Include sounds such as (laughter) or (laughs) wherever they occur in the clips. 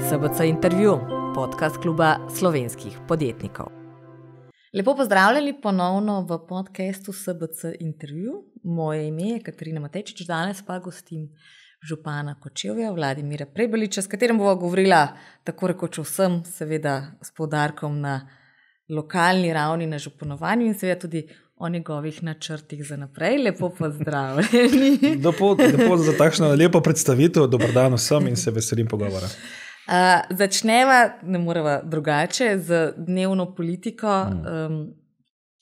SBC intervju, podcast kluba slovenskih podjetnikov. Lepo pozdravljeni ponovno v podkastu SBC intervju. Moje ime je Katarina Matečič, danes pa gostim župana Kočevja, Vladimira Prebeliča, s katerim bomo govorila tako rekoč vsem, seveda s podarkom na lokalni ravni, na županovanju in seveda tudi o njegovih načrtih za naprej. Lepo pozdravljeni. (laughs) Lepo, lepo za takšno lepo predstavitev, dobro dan vsem in se veselim pogovora. Uh, začneva, ne moremo drugače, z dnevno politiko, um,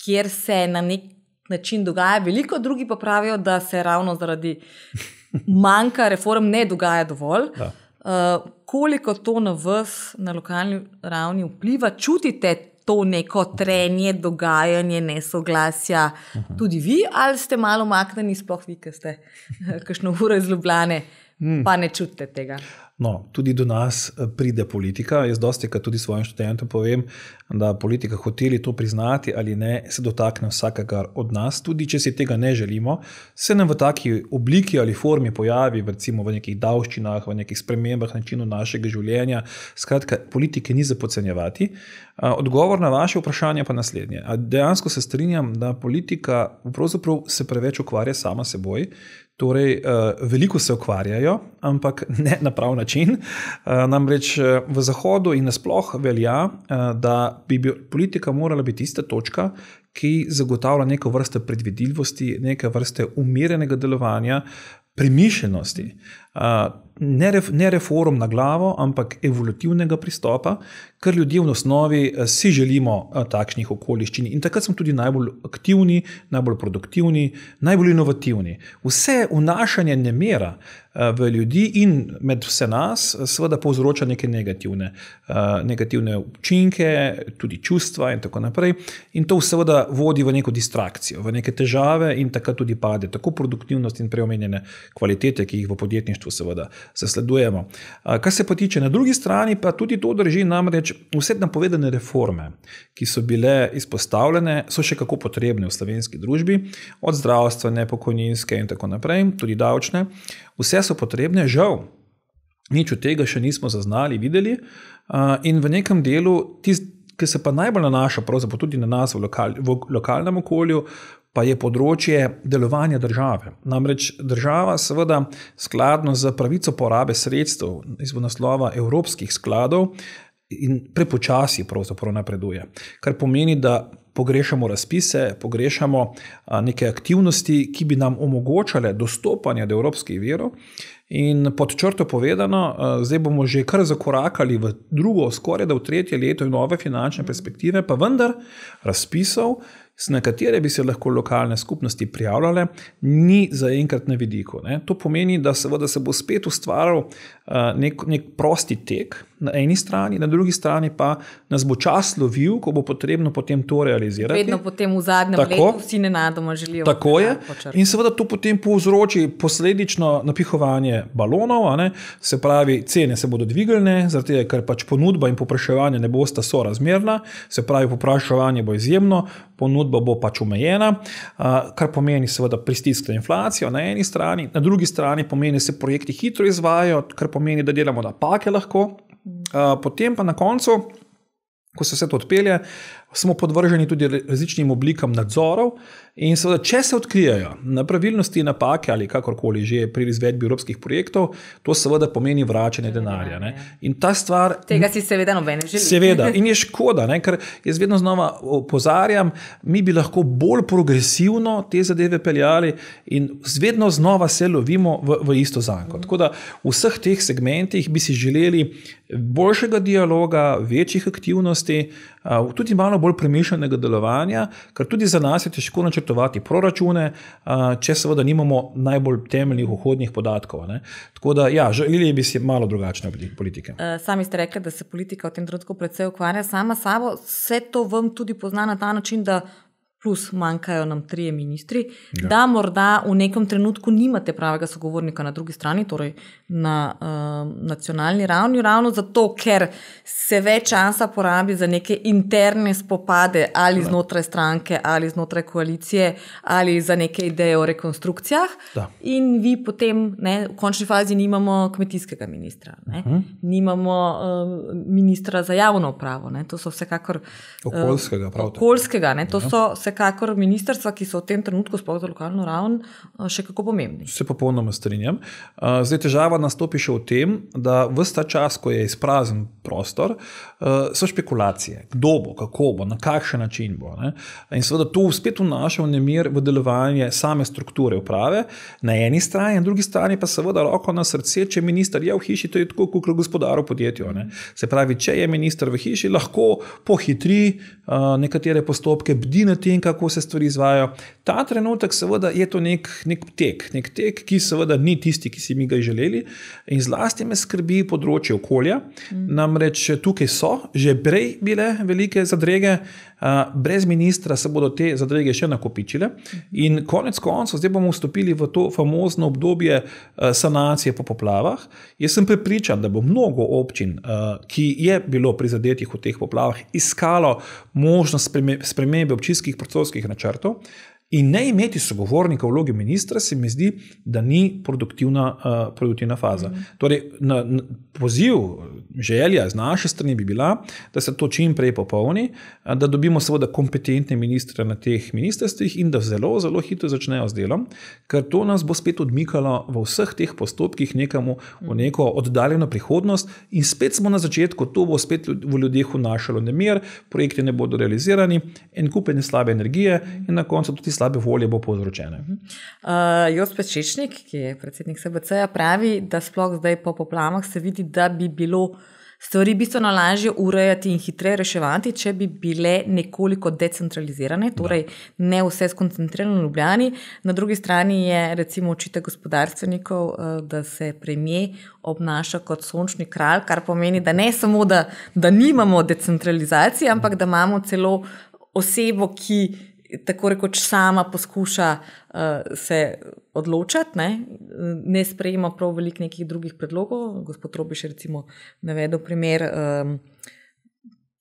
kjer se na nek način dogaja veliko, drugi pa pravijo, da se ravno zaradi (laughs) manjka reform ne dogaja dovolj. Uh, koliko to na vas, na lokalni ravni, vpliva, čutite to neko trenje, dogajanje, nesoglasja, uh -huh. tudi vi, ali ste malo maknjeni, sploh vi, ki ste (laughs) kakšno uro izljubljene, hmm. pa ne čutite tega. No, tudi do nas eh, pride politika. Jaz dosti, kar tudi svojim študentom povem, da politika, hoteli to priznati ali ne, se dotakne vsakega od nas, tudi če si tega ne želimo, se nam v taki obliki ali formi pojavi, recimo v nekih davščinah, v nekih spremembah načinu našega življenja. Skratka, politike ni za podcenjevati. Odgovor na vaše vprašanje pa je naslednje. Dejansko se strinjam, da politika se preveč ukvarja sama seboj. Torej, veliko se ukvarjajo, ampak ne na prav način. Namreč v Zahodu in nasplošno velja, da bi politika morala biti tista točka, ki zagotavlja neko vrste predvidljivosti, neke vrste umirjenega delovanja, premišljenosti ne, ref, ne reform na glavo, ampak evolutivnega pristopa, ker ljudje v osnovi eh, si želimo eh, takšnih okoliščin. In takrat smo tudi najbolj aktivni, najbolj produktivni, najbolj inovativni. Vse vnašanje nemira eh, v ljudi in med vse nas, seveda, povzroča neke negativne, negativne učinke, tudi čustva in tako naprej. In to seveda vodi v neko distrakcijo, v neke težave, in takrat tudi pade tako produktivnost in preomenjene kvalitete, ki jih v podjetništvu seveda zasledujemo. Kar se pa tiče na drugi strani, pa tudi to drži, namreč vse napovedane reforme, ki so bile izpostavljene, so še kako potrebne v slovenski družbi, od zdravstvene, pokojninske in tako naprej, tudi davčne. Vse so potrebne, žal. Nič od tega še nismo zaznali, videli, in v nekem delu, ki se pa najbolj nanaša, tudi na nas v, lokal, v lokalnem okolju, pa je področje delovanja države. Namreč država, seveda, skladno z pravico porabe sredstev iz naslova evropskih skladov, in prepočasi napreduje. Kar pomeni, da pogrešamo razpise, pogrešamo neke aktivnosti, ki bi nam omogočale dostopanje do evropskih virov. In pod črto povedano, zdaj bomo že kar zakorakali v drugo, skoraj da v tretje leto nove finančne perspektive, pa vendar razpisov na katere bi se lahko lokalne skupnosti prijavljale, ni zaenkrat na vidiku. Ne. To pomeni, da seveda se bo spet ustvaril nek, nek prosti tek na eni strani, na drugi strani pa nas bo čas lovil, ko bo potrebno potem to realizirati. Vedno potem v zadnjem tako, letu vsi nenadoma želijo. Tako je. In seveda to potem povzroči posledično napihovanje balonov, ne. se pravi, cene se bodo dvignile, zato ker pač ponudba in popraševanje ne bosta sorazmerna, se pravi, popraševanje bo izjemno, ponudba bo pač omejena, kar pomeni seveda pristisk na inflacijo na eni strani, na drugi strani pomeni, da se projekti hitro izvajo, kar pomeni, da delamo napake lahko. Potem pa na koncu, ko se vse to odpelje, smo podvrženi tudi različnim oblikam nadzorov. In seveda, če se odkrijejo nepravilnosti, napake ali kakorkoli že pri izvedbi evropskih projektov, to seveda pomeni vračanje denarja. Ne? In ta stvar. Tega si seveda noben želi. Seveda. In je (laughs) škoda, ne? ker jaz vedno znova opozarjam, mi bi lahko bolj progresivno te zadeve peljali in vedno znova se lovimo v, v isto zanko. Tako da v vseh teh segmentih bi si želeli boljšega dialoga, večjih aktivnosti, tudi malo bolj premišljenega delovanja, ker tudi za nas je težko načrtovati proračune, če seveda nimamo najbolj temeljnih vhodnih podatkov. Ne. Tako da, ja, želeli bi si malo drugačne politike. E, sami ste rekli, da se politika v tem trenutku predvsej ukvarja sama s sabo. Vse to vam tudi pozna na ta način, da plus manjkajo nam trije ministri, ja. da morda v nekem trenutku nimate pravega sogovornika na drugi strani, torej na um, nacionalni ravni, ravno zato, ker se več časa porabi za neke interne spopade ali da. znotraj stranke, ali znotraj koalicije, ali za neke ideje o rekonstrukcijah. Da. In vi potem, ne, v končni fazi, nimamo kmetijskega ministra, uh mhm. -huh. nimamo uh, ministra za javno upravo. Ne. To so vsekakor. Okoljskega, prav. Okoljskega, ne. To ja. so vsekakor ministrstva, ki so v tem trenutku, sploh za lokalno raven, še kako pomembni. Se popolnoma strinjam. Zdaj težava težava nastopi še v tem, da vse ta čas, ko je izprazen prostor, uh, so špekulacije, kdo bo, kako bo, na kakšen način bo. Ne? In seveda to spet vnaša nemir v delovanje same strukture uprave, na eni strani, na drugi strani pa seveda roko na srce, če minister je v hiši, to je tako kot gospodar v podjetju. Ne? Se pravi, če je minister v hiši, lahko pohitri uh, nekatere postopke, bdi na tem, kako se stvari izvajo. Ta trenutek seveda je to nek, nek tek, nek tek, ki seveda ni tisti, ki si mi ga želeli, In zlasti me skrbi področje okolja. Mm. Namreč tukaj so že prej bile velike zadrege, brez ministra se bodo te zadrege še nakopičile. In konec koncev, zdaj bomo vstopili v to famozno obdobje sanacije po poplavah. Jaz sem prepričan, da bo mnogo občin, ki je bilo prizadetih v teh poplavah, iskalo možnost spremembe občinskih prostorskih načrtov. In ne imeti sogovornika v vlogi ministra, se mi zdi, da ni produktivna, uh, produktivna faza. Mm. Torej, na, na, poziv, želja z naše strani bi bila, da se to čim prej popolni, da dobimo seveda kompetentne ministre na teh ministrstvih in da zelo, zelo hitro začnejo z delom, ker to nas bo spet odmikalo v vseh teh postopkih nekam v neko oddaljeno prihodnost in spet smo na začetku, to bo spet v ljudeh vnašalo nemir, projekti ne bodo realizirani, en kupen slabe energije in na koncu tudi slabe volje bo povzročene. Uh, Jos Pečečnik, ki je predsednik SBC, pravi, da sploh zdaj po poplavah se vidi, da bi bilo stvari bistveno lažje urejati in hitreje reševati, če bi bile nekoliko decentralizirane, torej ne vse skoncentrirano v Ljubljani. Na drugi strani je recimo očitek gospodarstvenikov, da se premije obnaša kot sončni kralj, kar pomeni, da ne samo, da, da nimamo decentralizacije, ampak da imamo celo osebo, ki tako rekoč sama poskuša uh, se odločati, ne, ne sprejema prav veliko nekih drugih predlogov. Gospod Robiš je recimo navedel primer um,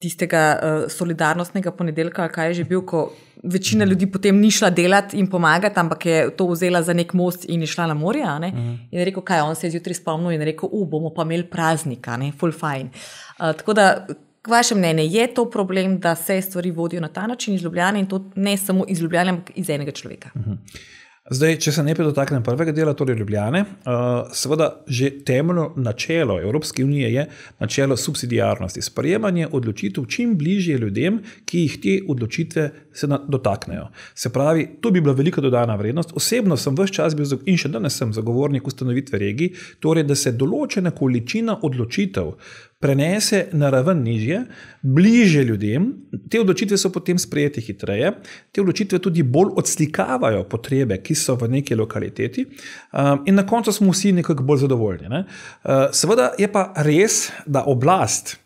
tistega uh, solidarnostnega ponedeljka, kaj je že bil, ko večina ljudi potem ni šla delati in pomagati, ampak je to vzela za nek most in je šla na morje. Uh mhm. -huh. In rekel, kaj on se je zjutraj spomnil in rekel, u, bomo pa imeli praznika, ne, full fine. Uh, tako da Vaše mnenje je to problem, da se stvari vodijo na ta način iz Ljubljana in to ne samo iz Ljubljana, ampak iz enega človeka? Uh mhm. -huh. Zdaj, če se najprej dotaknem prvega dela, torej Ljubljane, uh, seveda že temeljno načelo Evropske unije je načelo subsidijarnosti, sprejemanje odločitev čim bližje ljudem, ki jih te odločitve se dotaknejo. Se pravi, to bi bila velika dodana vrednost. Osebno sem vse čas bil in še danes sem zagovornik ustanovitve regij, torej da se določena količina odločitev prenese na raven nižje, bliže ljudem, te odločitve so potem sprejete hitreje, te odločitve tudi bolj odslikavajo potrebe, ki so v neki lokaliteti, um, in na koncu smo vsi nekako bolj zadovoljni. Ne? Uh, seveda je pa res, da oblast.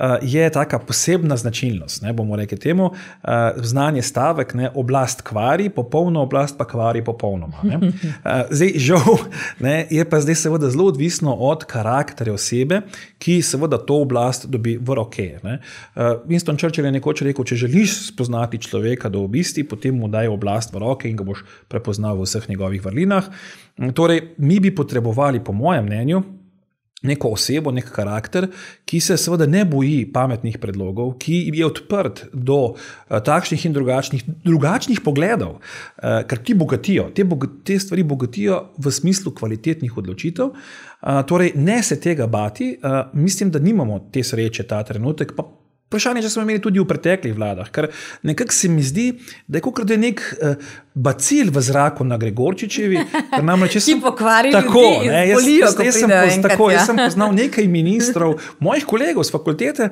Eh, je taka posebna značilnost. Ne, bomo rekli temu, uh, znanje stavek, ne, oblast kvari, popolno oblast pa kvari popolnoma. Uh, (laughs) zdaj, žal, ne, je pa zdaj seveda zelo odvisno od karakterja osebe, ki seveda to oblast dobi v roke. Ne. Winston Churchill je nekoč rekel, če želiš spoznati človeka do obisti, potem mu daj oblast v roke in ga boš prepoznal v vseh njegovih vrlinah. Torej, mi bi potrebovali, po mojem mnenju, neko osebo, nek karakter, ki se seveda ne boji pametnih predlogov, ki je odprt do uh, takšnih in drugačnih, drugačnih pogledov, uh, ker ti bogatijo, te, te stvari bogatijo v smislu kvalitetnih odločitev. Uh, torej, ne se tega bati, mislim, da nimamo te sreče ta trenutek, pa Vprašanje, če smo imeli tudi v preteklih vladah, ker nekako se mi zdi, da je kot nek uh, bacil v zraku na Gregorčičevi, ker nam reče: Ti pokvari tako. Ne, jaz, jaz, jaz, sem poz, tako ja. jaz sem poznal nekaj ministrov, mojih kolegov z fakultete,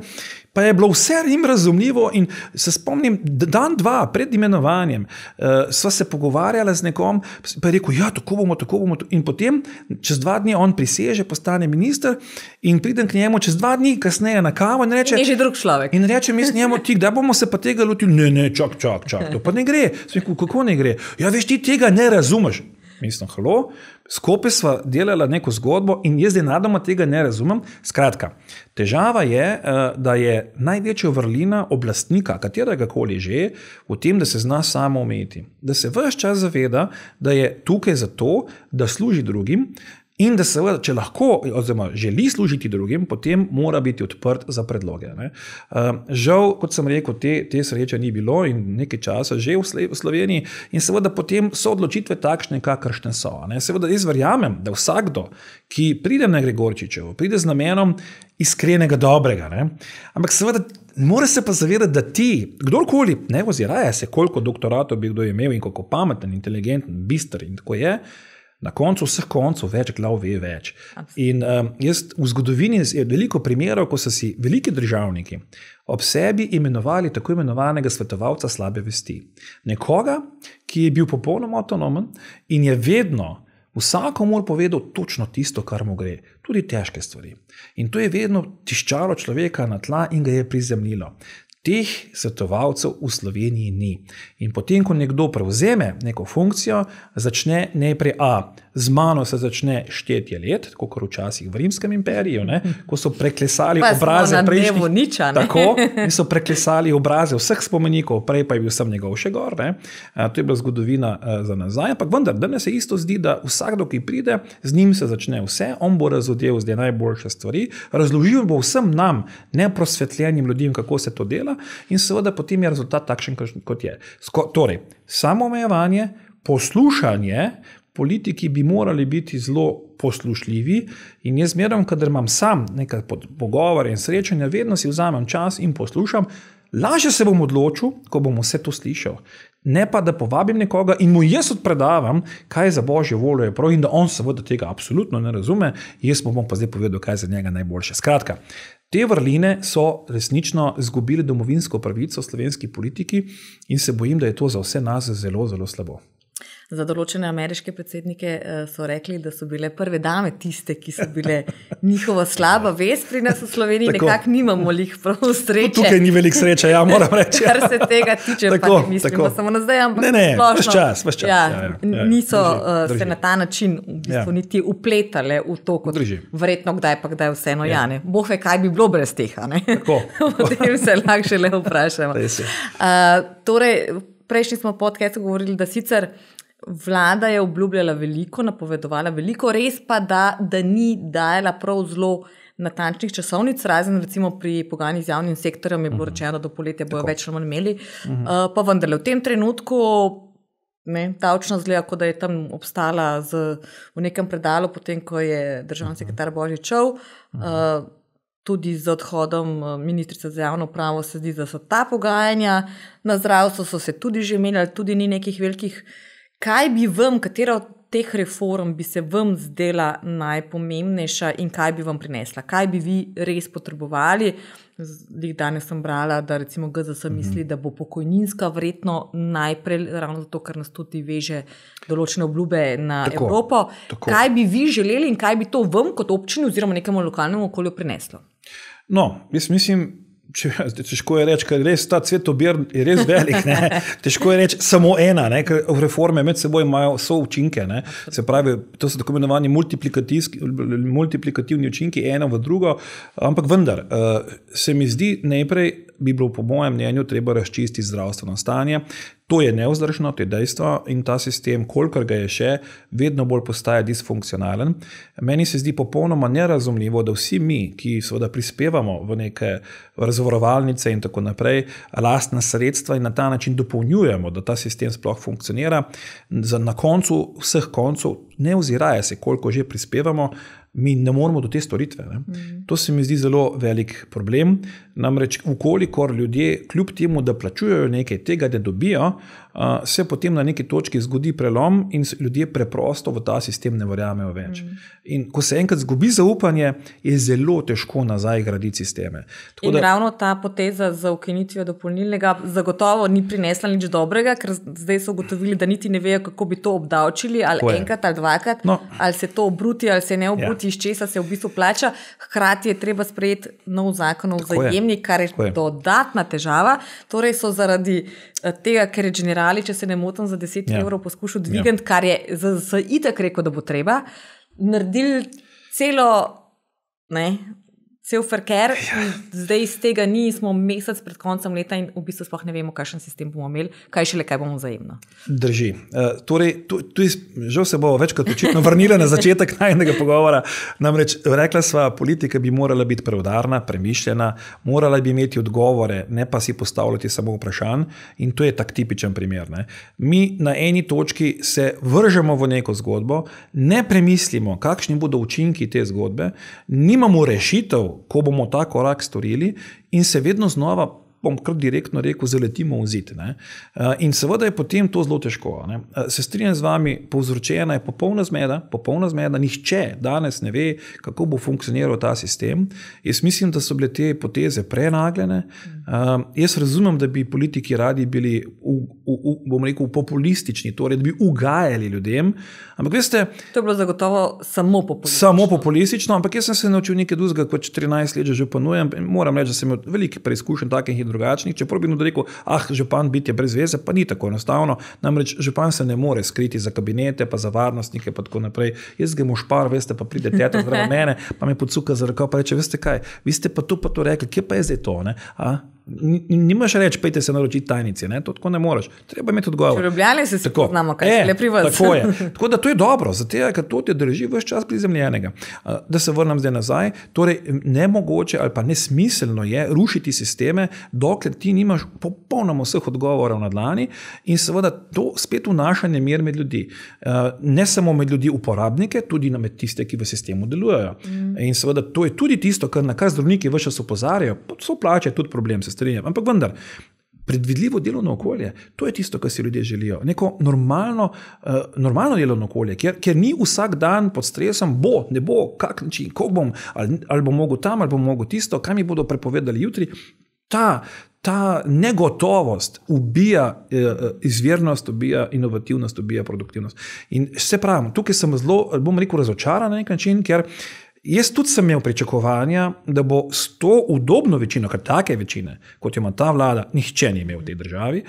pa je bilo vse jim razumljivo. In se spomnim, dan, dva pred imenovanjem, uh, sva se pogovarjala z nekom, pa je rekel: Ja, tako bomo, tako bomo. In potem, čez dva dni, on priseže, postane minister in pridem k njemu čez dva dni, kasneje na kavo in reče: Je že drug človek človek. In reče mi s njim, da bomo se pa tega lotili. Ne, ne, čak, čak, čak. To pa ne gre. Rekel, kako ne gre? Ja, veš, ti tega ne razumeš. Mislim, halo, skupaj smo delali neko zgodbo in jaz denaroma tega ne razumem. Skratka, težava je, eh, da je največja vrlina oblastnika, katerega koli že, v tem, da se zna samo omejiti. Da se vse čas zaveda, da je tukaj zato, da služi drugim, In da seveda, če lahko, oziroma želi služiti drugim, potem mora biti odprt za predloge. Uh, žal, kot sem rekel, te, te sreče ni bilo in nekaj časa že v Sloveniji, in seveda potem so odločitve takšne, kakršne so. Ne? Seveda, jaz verjamem, da vsakdo, ki pride na Gregorčičev, pride z namenom iskrenega dobrega. Ne? Ampak seveda. Mora se pa zavedati, da ti, kdorkoli, ne oziraje se, koliko doktoratov bi kdo imel in kako pameten, inteligenten, bistr in tako je, Na koncu vseh koncev več glav ve več. In um, jaz v zgodovini je veliko primerov, ko so si veliki državniki ob sebi imenovali tako imenovanega svetovalca slabe vesti. Nekoga, ki je bil popolnoma avtonomen in je vedno vsakomur povedal točno tisto, kar mu gre, tudi težke stvari. In to je vedno tiščalo človeka na tla in ga je prizemljilo. Teh svetovalcev v Sloveniji ni. In potem, ko nekdo prevzame neko funkcijo, začne najprej A. Z mano se začne štetje let, tako kot včasih v Rimskem imperiju, ne, ko so preklesali Pa obraze prejšnjih. niča? Tako, in so preklesali obraze vseh spomenikov, prej pa je bil sem njegov še gor. Ne. A, To je bila zgodovina a, za nazaj. Ampak vendar, danes se isto zdi, da vsakdo, ki pride, z njim se začne vse, on bo razodel zdaj najboljše stvari, razložil bo vsem nam, neprosvetljenim ljudem, kako se to dela, in seveda potem je rezultat takšen, kot je. Sko torej, samoomejevanje, poslušanje, politiki bi morali biti zelo poslušljivi. In jaz zmeraj, kadar imam sam nekaj pogovore in srečanja, vedno si vzamem čas in poslušam. Lažje se bom odločil, ko bom vse to slišal. Ne pa, da povabim nekoga in mu jaz odpredavam, kaj za božjo voljo je prav, in da on seveda tega absolutno ne razume, jaz mu bom pa zdaj povedal, kaj je za njega najboljše. Skratka, te vrline so resnično izgubile domovinsko pravico slovenski politiki in se bojim, da je to za vse nas zelo, zelo slabo. Za določene ameriške predsednike eh, so rekli, da so bile prve dame tiste, ki so bile njihova slaba vest pri nas v Sloveniji. Nekako nimamo jih prav sreče. Tukaj ni veliko sreče, ja, moram (laughs) reči. Kar se tega tiče, Tako, pa ne mislimo tako. samo na zdaj, ampak Ne, ne, splošno, ves čas, ves čas. Ja, Ja, ja, ja, ja. niso Drži, uh, drži. se na ta način v bistvu Ja. niti upletale v to, kot Drži. verjetno kdaj pa kdaj vseeno. Ja. Ja, ne. Boh ve, kaj bi bilo brez. Tako. (laughs) Potem se lahko še le vprašamo. Uh, torej, prejšnji smo podcastu govorili, da sicer. Vlada je obljubljala veliko, napovedovala veliko, res pa, da, da ni dajala prav zelo natančnih časovnic, razen recimo pri pogajanjih z javnim sektorjem je bilo uh -huh. rečeno, da do poletja bojo več ali manj imeli. Uh -huh. uh, pa vendarle v tem trenutku. Ne, davčno zgleda, kot da je tam obstala z, v nekem predalu, potem ko je državni sekretar Božič šel. Uh, tudi z odhodom uh, ministrice za javno pravo se zdi, da so ta pogajanja na zdravstvu so se tudi že imeli, tudi ni nekih velikih. Kaj bi vam, katera od teh reform bi se vam zdela najpomembnejša in kaj bi vam prinesla? Kaj bi vi res potrebovali? Zdaj, danes sem brala, da recimo GZS misli, da bo pokojninska vredno najprej, ravno zato, ker nas tudi veže določene obljube na tako, Evropo. tako. Kaj bi vi želeli in kaj bi to vam kot občini oziroma nekemu lokalnemu okolju prineslo? No, jaz mislim, če, težko je reči, ker res ta cvetobir je res velik. Ne? (laughs) Težko je reči samo ena, ne? ker reforme med seboj imajo so učinke. Ne? Se pravi, to so tako imenovani multiplikativni učinki, eno v drugo. Ampak vendar, eh, se mi zdi, najprej bi bilo, po mojem mnenju, treba razčistiti zdravstveno stanje. To je neozdržno, to je dejstvo, in ta sistem, kolikor ga je še, vedno bolj postaja disfunkcionalen. Meni se zdi popolnoma nerazumljivo, da vsi mi, ki seveda prispevamo v neke razvarovalnice in tako naprej, lastna sredstva in na ta način dopolnjujemo, da ta sistem sploh funkcionira, na koncu vseh koncev, ne oziraje se, koliko že prispevamo. Mi ne moremo do te storitve. Mm. To se mi zdi zelo velik problem. Namreč, ukolikor ljudje, kljub temu, da plačujejo nekaj, tega ne dobijo, uh, se potem na neki točki zgodi prelom in ljudje preprosto v ta sistem ne verjamejo več. Mm. In ko se enkrat zgubi zaupanje, je zelo težko nazaj graditi sisteme. Tako In da... ravno ta poteza za ukinitvijo dopolnilnega zagotovo ni prinesla nič dobrega, ker zdaj so ugotovili, da niti ne vejo, kako bi to obdavčili, ali Tako je. enkrat ali dvakrat, No. ali se to obruti ali se ne obruti, ja. iz česa se v bistvu plača. Hkrati je treba sprejeti nov zakon o vzajemni, kar je je. dodatna težava. Torej so zaradi tega, ker je generali, če se ne motim, za 10 Ja. evrov poskušal dvigati, ja. kar je za, za itak rekel, da bo treba, naredili celo, ne, cel ferker, ja. zdaj iz tega ni, smo mesec pred koncem leta in v bistvu sploh ne vemo, kakšen sistem bomo imeli, kaj šele kaj bomo vzajemno. Drži. Uh, torej, tu, tu je, žal se bo večkrat očitno vrnila na začetek (laughs) najnega pogovora. Namreč rekla sva, politika bi morala biti preudarna, premišljena, morala bi imeti odgovore, ne pa si postavljati samo vprašanj. In to je tak tipičen primer. Ne. Mi na eni točki se vržemo v neko zgodbo, ne premislimo, kakšni bodo učinki te zgodbe, nimamo rešitev, ko bomo ta korak storili, in se vedno znova bom kar direktno rekel, zaletimo v zid. Ne? In seveda je potem to zelo težko. Ne? Se strinjam z vami, povzročena je popolna zmeda, popolna zmeda, nihče danes ne ve, kako bo funkcioniral ta sistem. Jaz mislim, da so bile te poteze prenagljene. Uh, jaz razumem, da bi politiki radi bili, v, v, v, bom rekel, populistični, torej da bi ugajali ljudem. Ampak veste, to je bilo zagotovo samo populistično. Samo populistično, ampak jaz sem se naučil nekaj drugega, kot 14 let že županujem. Moram reči, da sem imel veliko preizkušenj takih in drugačnih. Čeprav bi rekel, ah, župan biti je brez veze, pa ni tako enostavno. Namreč župan se ne more skriti za kabinete, pa za varnostnike, pa tako naprej. Jaz gremo špar, veste, pa pride teta zraven mene, pa me podsuka za roko, pa reče, veste kaj, vi ste pa to pa to rekli, kje pa je zdaj to? Nimaš reči, pejte se naročiti tajnici, ne? to tako ne moreš. Treba imeti odgovor. Ljubljani se tako znamo, kaj je pri vas. Tako je. (laughs) Tako da to je dobro, zato ker to te drži vse čas prizemljenega. Da se vrnem zdaj nazaj. Torej, nemogoče ali pa nesmiselno je rušiti sisteme, dokler ti nimaš popolnoma vseh odgovorov na dlani in seveda to spet vnaša nemir med ljudi. Ne samo med ljudi uporabnike, tudi med tiste, ki v sistemu delujejo. Mm. In seveda to je tudi tisto, kar na kar zdravniki vse čas opozarjajo. So plače tudi problem, se strinjam. Ampak vendar. Predvidljivo delovno okolje, to je tisto, kar si ljudje želijo. Neko normalno, uh, normalno delovno okolje, kjer, kjer ni vsak dan pod stresom, bo, ne bo, kak način, kako bom, ali, ali bom mogel tam, ali bom mogel tisto, kaj mi bodo prepovedali jutri. Ta, ta negotovost ubija eh, izvirnost, ubija inovativnost, ubija produktivnost. In se pravi, tukaj sem zelo, bom rekel, razočaran na nek način, ker. Jaz tudi sem imel pričakovanja, da bo s to udobno večino, kar take večine, kot jo ima ta vlada, nihče ni imel v tej državi,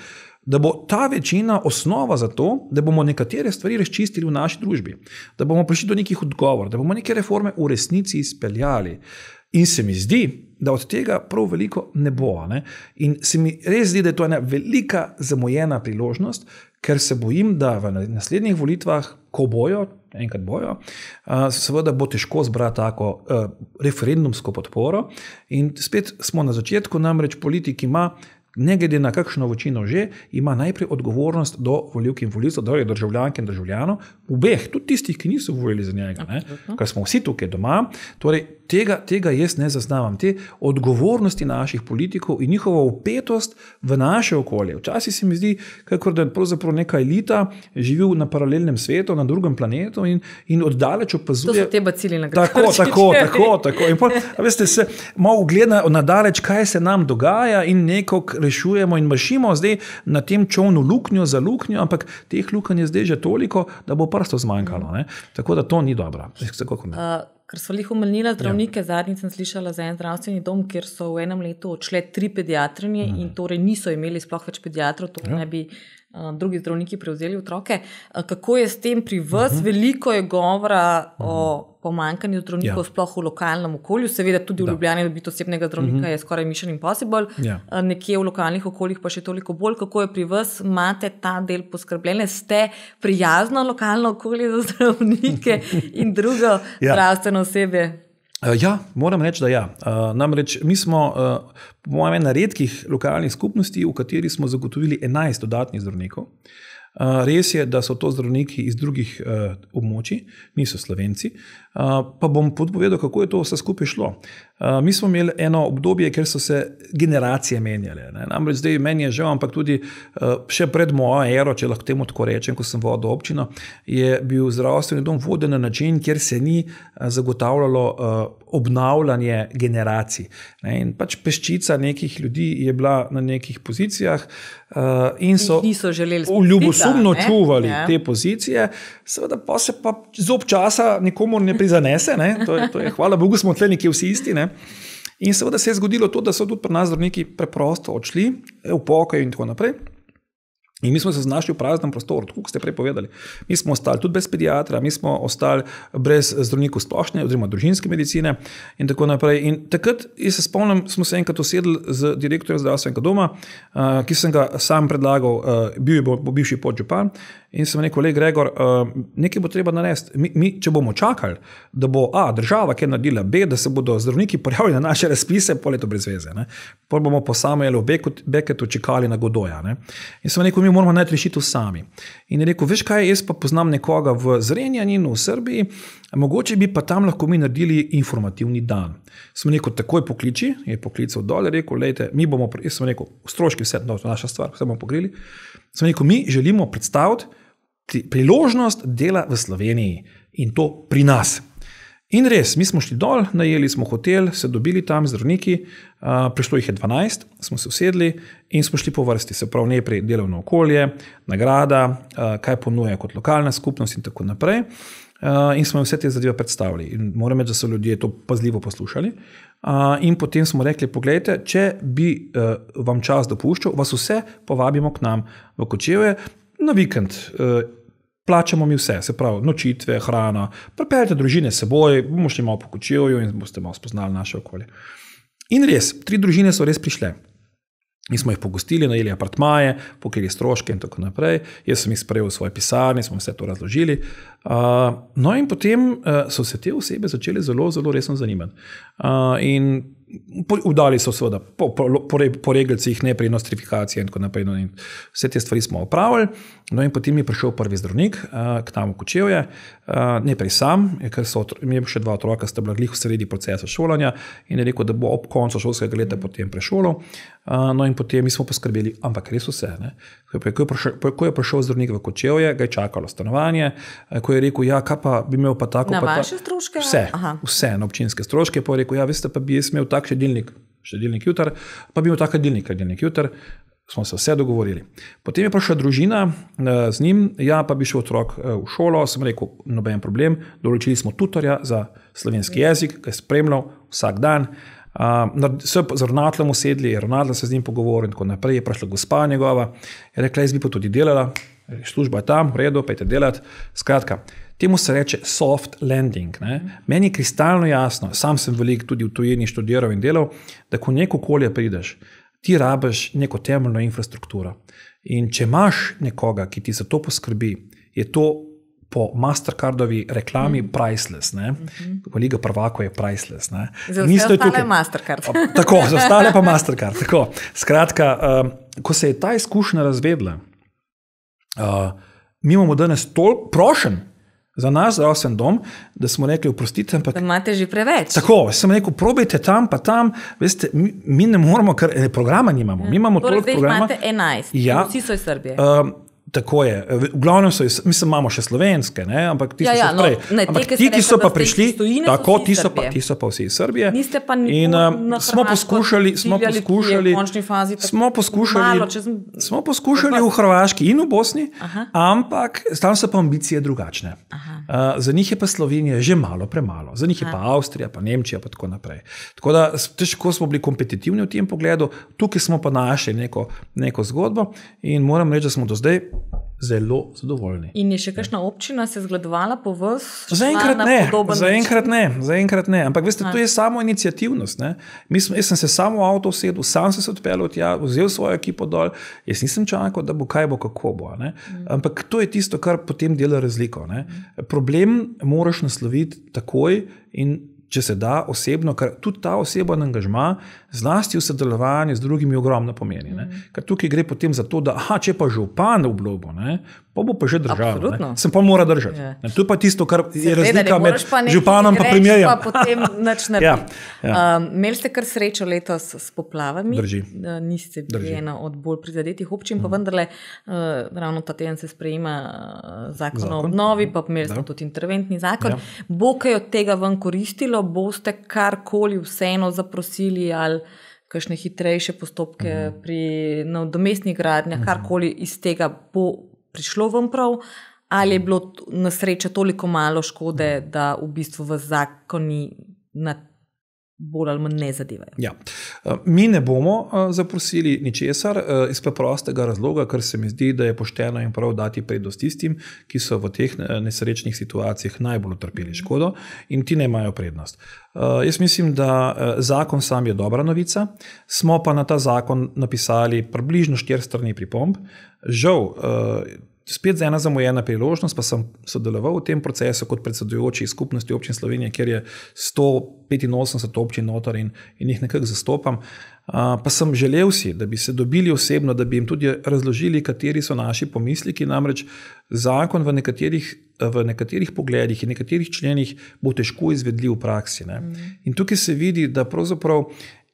da bo ta večina osnova za to, da bomo nekatere stvari razčistili v naši družbi, da bomo prišli do nekih odgovorov, da bomo neke reforme v resnici izpeljali. In se mi zdi, da od tega prav veliko ne bo. Ne? In se mi res zdi, da je to ena velika zamujena priložnost, ker se bojim, da v naslednjih volitvah, ko bojo, enkrat bojo, seveda bo težko zbrati tako referendumsko podporo. In spet smo na začetku, namreč politik ima. Ne glede na kakšno večino že, ima najprej odgovornost do voljivk in voljivcev, do državljank in državljanov, obeh, tudi tistih, ki niso volili za njega, ker smo vsi tukaj doma. Torej, tega, tega jaz ne zaznavam, te odgovornosti naših politikov in njihovo upetost v naše okolje. Včasih se mi zdi, kakor da pravzaprav neka elita živi na paralelnem svetu, na drugem planetu in, in oddaleč opazuje. To so te bacili na tako, tako, tako, tako. In pol, veste, se malo gleda nadalječ, kaj se nam dogaja in neko rešujemo in mašimo zdaj na tem čovnu luknjo za luknjo, ampak teh lukenj je zdaj že toliko, da bo prsto zmanjkalo. Ne? Tako da to ni dobro. Uh, ker so jih umenili zdravnike, ja. zadnjič sem slišala za en zdravstveni dom, kjer so v enem letu odšle tri pediatrinje mm. in torej niso imeli sploh več pediatrov, to ja. ne bi drugi zdravniki prevzeli otroke. Uh, kako je s tem pri vas? Mm -hmm. Veliko je govora mm -hmm. o pomankanju zdravnikov, ja. sploh v lokalnem okolju, seveda tudi v Ljubljani, da bi to osebnega zdravnika, mm -hmm. je skoraj mission impossible, ja. uh, nekje v lokalnih okoljih pa še toliko bolj. Kako je pri vas, imate ta del poskrbljen, ste prijazno lokalno okolje za zdravnike (laughs) in drugo ja. zdravstveno osebe? Ja, moram reči, da ja. Namreč mi smo, po mojem, ena redkih lokalnih skupnosti, v kateri smo zagotovili 11 dodatnih zdravnikov. Res je, da so to zdravniki iz drugih območij, niso slovenci. Uh, pa bom povedal, kako je to vse skupaj šlo. Uh, mi smo imeli eno obdobje, kjer so se generacije menjale. Ne? Namreč zdaj meni je žal, ampak tudi uh, še pred mojo ero, če lahko temu tako rečem, ko sem vodil občino, je bil zdravstveni dom voden na način, kjer se ni zagotavljalo obnavljanje generacij. Ne? In pač peščica nekih ljudi je bila na nekih pozicijah in so ljubosumno čuvali ja. te pozicije, seveda pa se pa zob časa nikomu ne prizanese. Ne? To je, to je, hvala Bogu, smo tle neki vsi isti. Ne? In seveda se je zgodilo to, da so tudi pri nas zdravniki preprosto odšli v pokoj in tako naprej. In mi smo se znašli v praznem prostoru, kot ste prej povedali. Mi smo ostali tudi brez pediatra, mi smo ostali brez zdravnikov splošne, oziroma družinske medicine in tako naprej. In takrat, jaz se spomnim, smo se enkrat usedli z direktorjem zdravstvenega doma, uh, ki sem ga sam predlagal, uh, bil je bivši podžupan. In sem rekel, le Gregor, uh, nekaj bo treba narediti. Mi, mi, če bomo čakali, da bo A, država kaj naredila, B, da se bodo zdravniki (laughs) pojavili na naše razpise, pol je to brez veze. Pol bomo po Samuelu Beketu čakali na Godoja. Ne? In sem rekel, mi moramo najti rešitev sami. In je rekel, veš kaj, jaz pa poznam nekoga v Zrenjaninu, v Srbiji, mogoče bi pa tam lahko mi naredili informativni dan. Sem rekel, takoj pokliči, je poklical dol, rekel, lejte, mi bomo, jaz sem rekel, stroški vse, no, to je naša stvar, vse bomo pokrili. Sem rekel, mi želimo predstaviti priložnost dela v Sloveniji in to pri nas. In res, mi smo šli dol, najeli smo hotel, se dobili tam zdravniki, uh, prišlo jih je 12, smo se usedli in smo šli po vrsti, se pravi, najprej delovno okolje, nagrada, uh, kaj ponuja kot lokalna skupnost in tako naprej. Uh, in smo vse te zadeve predstavili. In moram reči, da so ljudje to pazljivo poslušali. Uh, in potem smo rekli: Poglejte, če bi uh, vam čas dopuščal, vas vse povabimo k nam v Kočevje na vikend. Uh, plačamo mi vse, se pravi, nočitve, hrana, pripeljite družine s seboj, bomo šli malo po kočevju in boste malo spoznali naše okolje. In res, tri družine so res prišle. Mi smo jih pogostili, najeli apartmaje, pokrili stroške in tako naprej. Jaz sem jih sprejel v svoje pisarne, smo vse to razložili. Uh, no, in potem uh, so se te osebe začele zelo, zelo resno zanimati. Uh, in Udali so seveda po, po, po, po regalcih, ne pri nostrifikaciji in tako naprej. No, in vse te stvari smo opravili. No, in potem je prišel prvi zdravnik uh, k nam v Kočevje, uh, ne prej sam, ker so imeli še dva otroka, sta bila glih v sredi procesa šolanja in je rekel, da bo ob koncu šolskega leta potem prešolil. Uh, no, in potem smo poskrbeli, ampak res vse. Ko je, prišel, ko je prišel zdravnik v Kočevje, ga je čakalo stanovanje, ko je rekel, ja, kaj pa bi imel pa tako. Na pa vaše ta, stroške? Vse, vse na občinske stroške. Pa je rekel, ja, veste, pa bi jaz imel tak šedilnik, šedilnik jutar, pa bi imel tak šedilnik, šedilnik jutar. Smo se vse dogovorili. Potem je prišla družina uh, z njim, ja, pa bi šel otrok uh, v šolo. Sem rekel, noben problem. Določili smo tutorja za slovenski jezik, ki je spremljal vsak dan. So z ravnateljem usedli, ravnatelj se z njim pogovoril, in tako naprej. Je prišla gospa njegova, je rekla, jaz bi pa tudi delala, služba je tam, v redu, pejte delati. Skratka, Temu se reče soft landing. Ne? Meni je kristalno jasno, sam sem velik tudi v tujini študiral in delal, da ko neko okolje prideš, ti rabiš neko temeljno infrastrukturo. In če imaš nekoga, ki ti za to poskrbi, je to po Mastercardovi reklami mm. priceless. Mm -hmm. Liga prvako je priceless. Za vse tukaj... Mastercard. tako, za ostale pa Mastercard. Tako. Skratka, um, ko se je ta izkušnja razvedla, uh, mi imamo danes toliko prošen za nas, zdravstven dom, da smo rekli: oprostite. Ampak, da imate že preveč. Tako, sem rekel: probejte tam, pa tam. Veste, mi, mi ne moramo, ker eh, programa nimamo. Mi imamo torej, toliko programa. Imate 11, ja, vsi so iz Srbije. Um, Tako je. V glavnem so, mislim, imamo še slovenske, ne? ampak ti, ja, ja, no, ne, ampak te, ti, ki so pa prišli, tako, ti so, pa, ti so pa vsi iz Srbije. Niste pa ni in uh, smo poskušali, smo poskušali, fazi, smo poskušali, malo, čez, smo poskušali v Hrvaški in v Bosni, Aha. ampak tam so pa ambicije drugačne. Uh, za njih je pa Slovenija že malo premalo, za njih je Aha. pa Avstrija, pa Nemčija, pa tako naprej. Tako da težko smo bili kompetitivni v tem pogledu, tukaj smo pa našli neko, neko zgodbo in moram reči, da smo do zdaj zelo zadovoljni. In je še kakšna občina se zgledovala po vas? Zaenkrat ne, zaenkrat ne, zaenkrat ne. Ampak veste, to je samo inicijativnost. Smo, jaz sem se samo v avto usedel, sam sem se odpeljal tja, vzel svojo ekipo dol, jaz nisem čakal, da bo kaj bo, kako bo. Mm. Ampak to je tisto, kar potem dela razliko. Mm. Problem moraš nasloviti takoj in če se da osebno, ker tudi ta osebno angažma, zlasti v sodelovanju z drugimi, ogromno pomeni. Mm. Ker tukaj gre potem za to, da aha, če pa župan v blogu, pa bo pa že država. Sem pa mora držati. Ja. To je pa tisto, kar je razlika med županom in premijerjem. Pa potem nič ne ja, ja. um, Imeli ste kar srečo letos s poplavami. Drži. Uh, niste bili ena od bolj prizadetih občin, pa mm. vendarle, uh, ravno ta teden se sprejema uh, zakon, zakon o obnovi, pa imeli smo tudi interventni zakon. Ja. Bo kaj od tega vam koristilo, boste karkoli vseeno zaprosili ali kakšne hitrejše postopke mm -hmm. pri nadomestnih gradnjah, mm -hmm. karkoli iz tega bo prišlo vam prav, ali je bilo na srečo toliko malo škode, da v bistvu v zakoni na bolj ali manj ne zadevajo. Ja. Mi ne bomo zaprosili ničesar iz preprostega razloga, ker se mi zdi, da je pošteno in prav dati prednost tistim, ki so v teh nesrečnih situacijah najbolj utrpeli škodo in ti ne imajo prednost. Jaz mislim, da zakon sam je dobra novica, smo pa na ta zakon napisali približno štiri strani pripomb. Žal, spet za ena zamujena priložnost, pa sem sodeloval v tem procesu kot predsedujoči skupnosti občin Slovenije, kjer je 185 občin notor in, in jih nekako zastopam. Uh, pa sem želel si, da bi se dobili osebno, da bi jim tudi razložili, kateri so naši pomisliki. Namreč zakon v nekaterih, v nekaterih pogledih in nekaterih členih bo težko izvedljiv v praksi. Mm. In tukaj se vidi, da pravzaprav.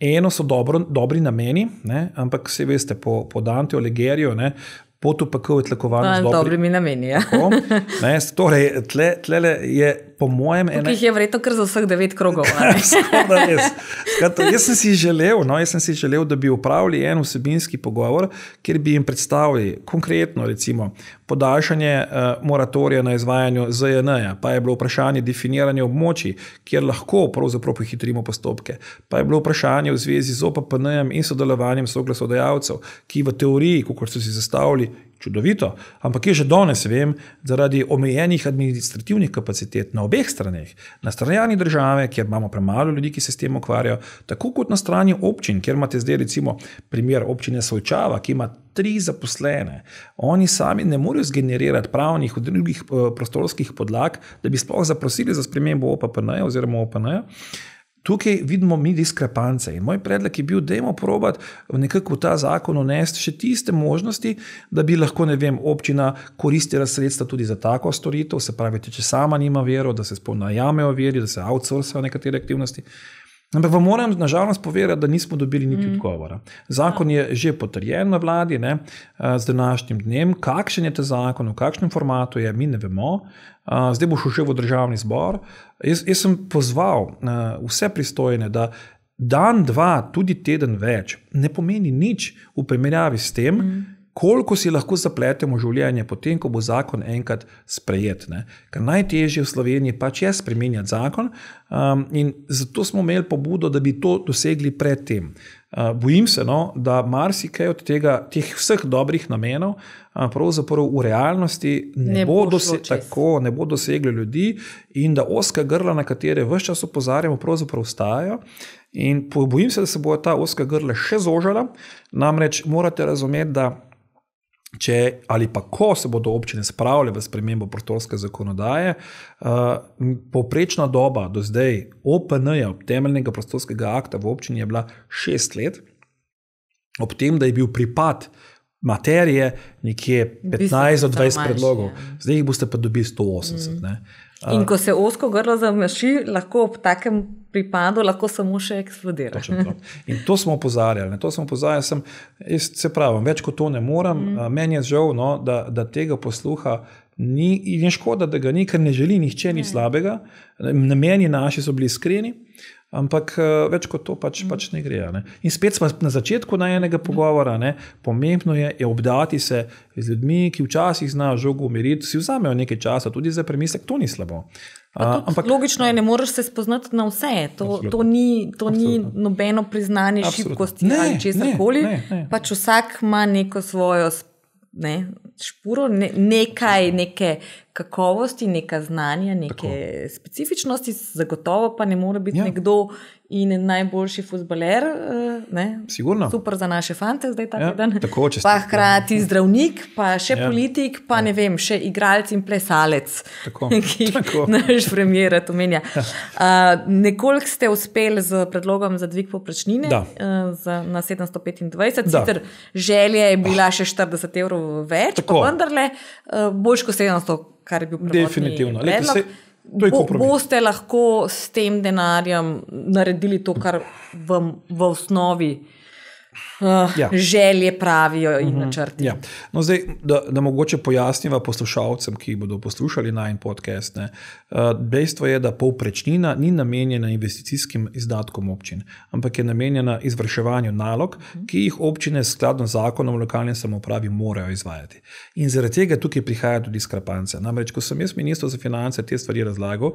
Eno so dobro, dobri nameni, ne, ampak vse veste, po, po Danteju, Legerijo, pot UPK je tlakovan z dobrimi nameni. Ja. Torej, tle, tle je po mojem eno. Tukaj jih je vredno kar za vseh devet krogov. (laughs) Skratka, jaz, sem si želel, no, jaz sem si želel, da bi upravili en vsebinski pogovor, kjer bi jim predstavili konkretno, recimo, podaljšanje uh, moratorija na izvajanju ZNE, pa je bilo vprašanje definiranja območij, kjer lahko pravzaprav pohitrimo postopke, pa je bilo vprašanje v zvezi z OPPN in sodelovanjem soglasodajalcev, ki v teoriji, kot so si zastavili, čudovito, ampak je že danes, vem, zaradi omejenih administrativnih kapacitet na obeh straneh, na strani države, kjer imamo premalo ljudi, ki se s tem ukvarjajo, tako kot na strani občin, kjer imate zdaj recimo primer občine Sojčava, ki ima tri zaposlene. Oni sami ne morejo zgenerirati pravnih in drugih uh, prostorskih podlag, da bi sploh zaprosili za spremembo OPN oziroma OPN. -ja. Tukaj vidimo mi diskrepance in moj predlog je bil, da imamo probati nekako v ta zakon unesti še tiste možnosti, da bi lahko, ne vem, občina koristila sredstva tudi za tako storitev, se pravi, če sama nima vero, da se spomnajamejo veri, da se outsourcajo nekatere aktivnosti. Ampak vam moram nažalost povedati, da nismo dobili niti mm. odgovora. Zakon je že potrjen na vladi ne, z današnjim dnem. Kakšen je ta zakon, v kakšnem formatu je, mi ne vemo. Zdaj bo šel še v državni zbor. Jaz, jaz sem pozval vse pristojne, da dan, dva, tudi teden več ne pomeni nič v primerjavi s tem. Mm koliko si lahko zapletemo življenje, potem, ko bo zakon enkrat sprejet. Ne? Ker najtežje v Sloveniji pač je spremenjati zakon, um, in zato smo imeli pobudo, da bi to dosegli predtem. Uh, bojim se, no, da marsikaj od tega, teh vseh dobrih namenov, uh, pravzaprav v realnosti ne, ne, bo dose tako, ne bo dosegli ljudi, in da oska grla, na katere vse čas opozarjamo, pravzaprav ostajajo. In bojim se, da se bo ta oska grla še zožala. Namreč morate razumeti, da če ali pa ko se bodo občine spravile v spremembo prostorske zakonodaje, uh, povprečna doba do zdaj OPN-ja, temeljnega prostorskega akta v občini, je bila šest let, ob tem, da je bil pripad materije nekje 15 do 20 predlogov, ja. zdaj jih boste pa dobili 180. Mm. In ko se osko grlo zamaši, lahko ob takem pripadu lahko samo še eksplodira. In to smo opozarjali. To smo opozarjali sem, jaz se pravim, več kot to ne morem. Mm. Meni je žal, no, da, da tega posluha ni in je škoda, da ga ni, ker ne želi nihče nič slabega. Nameni naši so bili iskreni. Ampak uh, več kot to pač, pač ne gre. Ne? In spet smo na začetku najenega pogovora. Ne? Pomembno je, je obdati se z ljudmi, ki včasih znajo žogo umiriti, si vzamejo nekaj časa, tudi za premislek, to ni slabo. Uh, ampak, logično je, ne moreš se spoznati na vse. To, to, ni, to ni nobeno priznanje šibkosti ali česar koli. Pač vsak ima neko svojo ne, špuro, ne, nekaj, neke kakovosti, neka znanja, neke Tako. specifičnosti, zagotovo pa ne more biti ja. nekdo in najboljši futbaler. Eh, Super za naše fante, zdaj ta ja. dan. Tako, pa hkrati zdravnik, pa še ja. politik, pa ja. ne vem, še igralec in plesalec, Tako. (laughs) ki jih naš premijer omenja. Ja. Uh, Nekoliko ste uspeli z predlogom za dvig poprečnine uh, za, na 725, sicer želja je bila še 40 evrov več, pa vendarle uh, boljš kot 700 kar je bil prvotni Definitivno. Predlog. Bo, boste lahko s tem denarjem naredili to, kar vam v osnovi uh, ja. želje pravijo in uh mhm. -huh. načrti. Ja. No, zdaj, da, da mogoče pojasniva poslušalcem, ki bodo poslušali na en podcast. Ne. Uh, dejstvo je, da povprečnina ni namenjena investicijskim izdatkom občin, ampak je namenjena izvrševanju nalog, uh mhm. -huh. ki jih občine skladno z zakonom o lokalni samoupravi morajo izvajati. In zaradi tega tukaj prihaja do diskrepance. Namreč, ko sem jaz ministr za finance te stvari razlagal,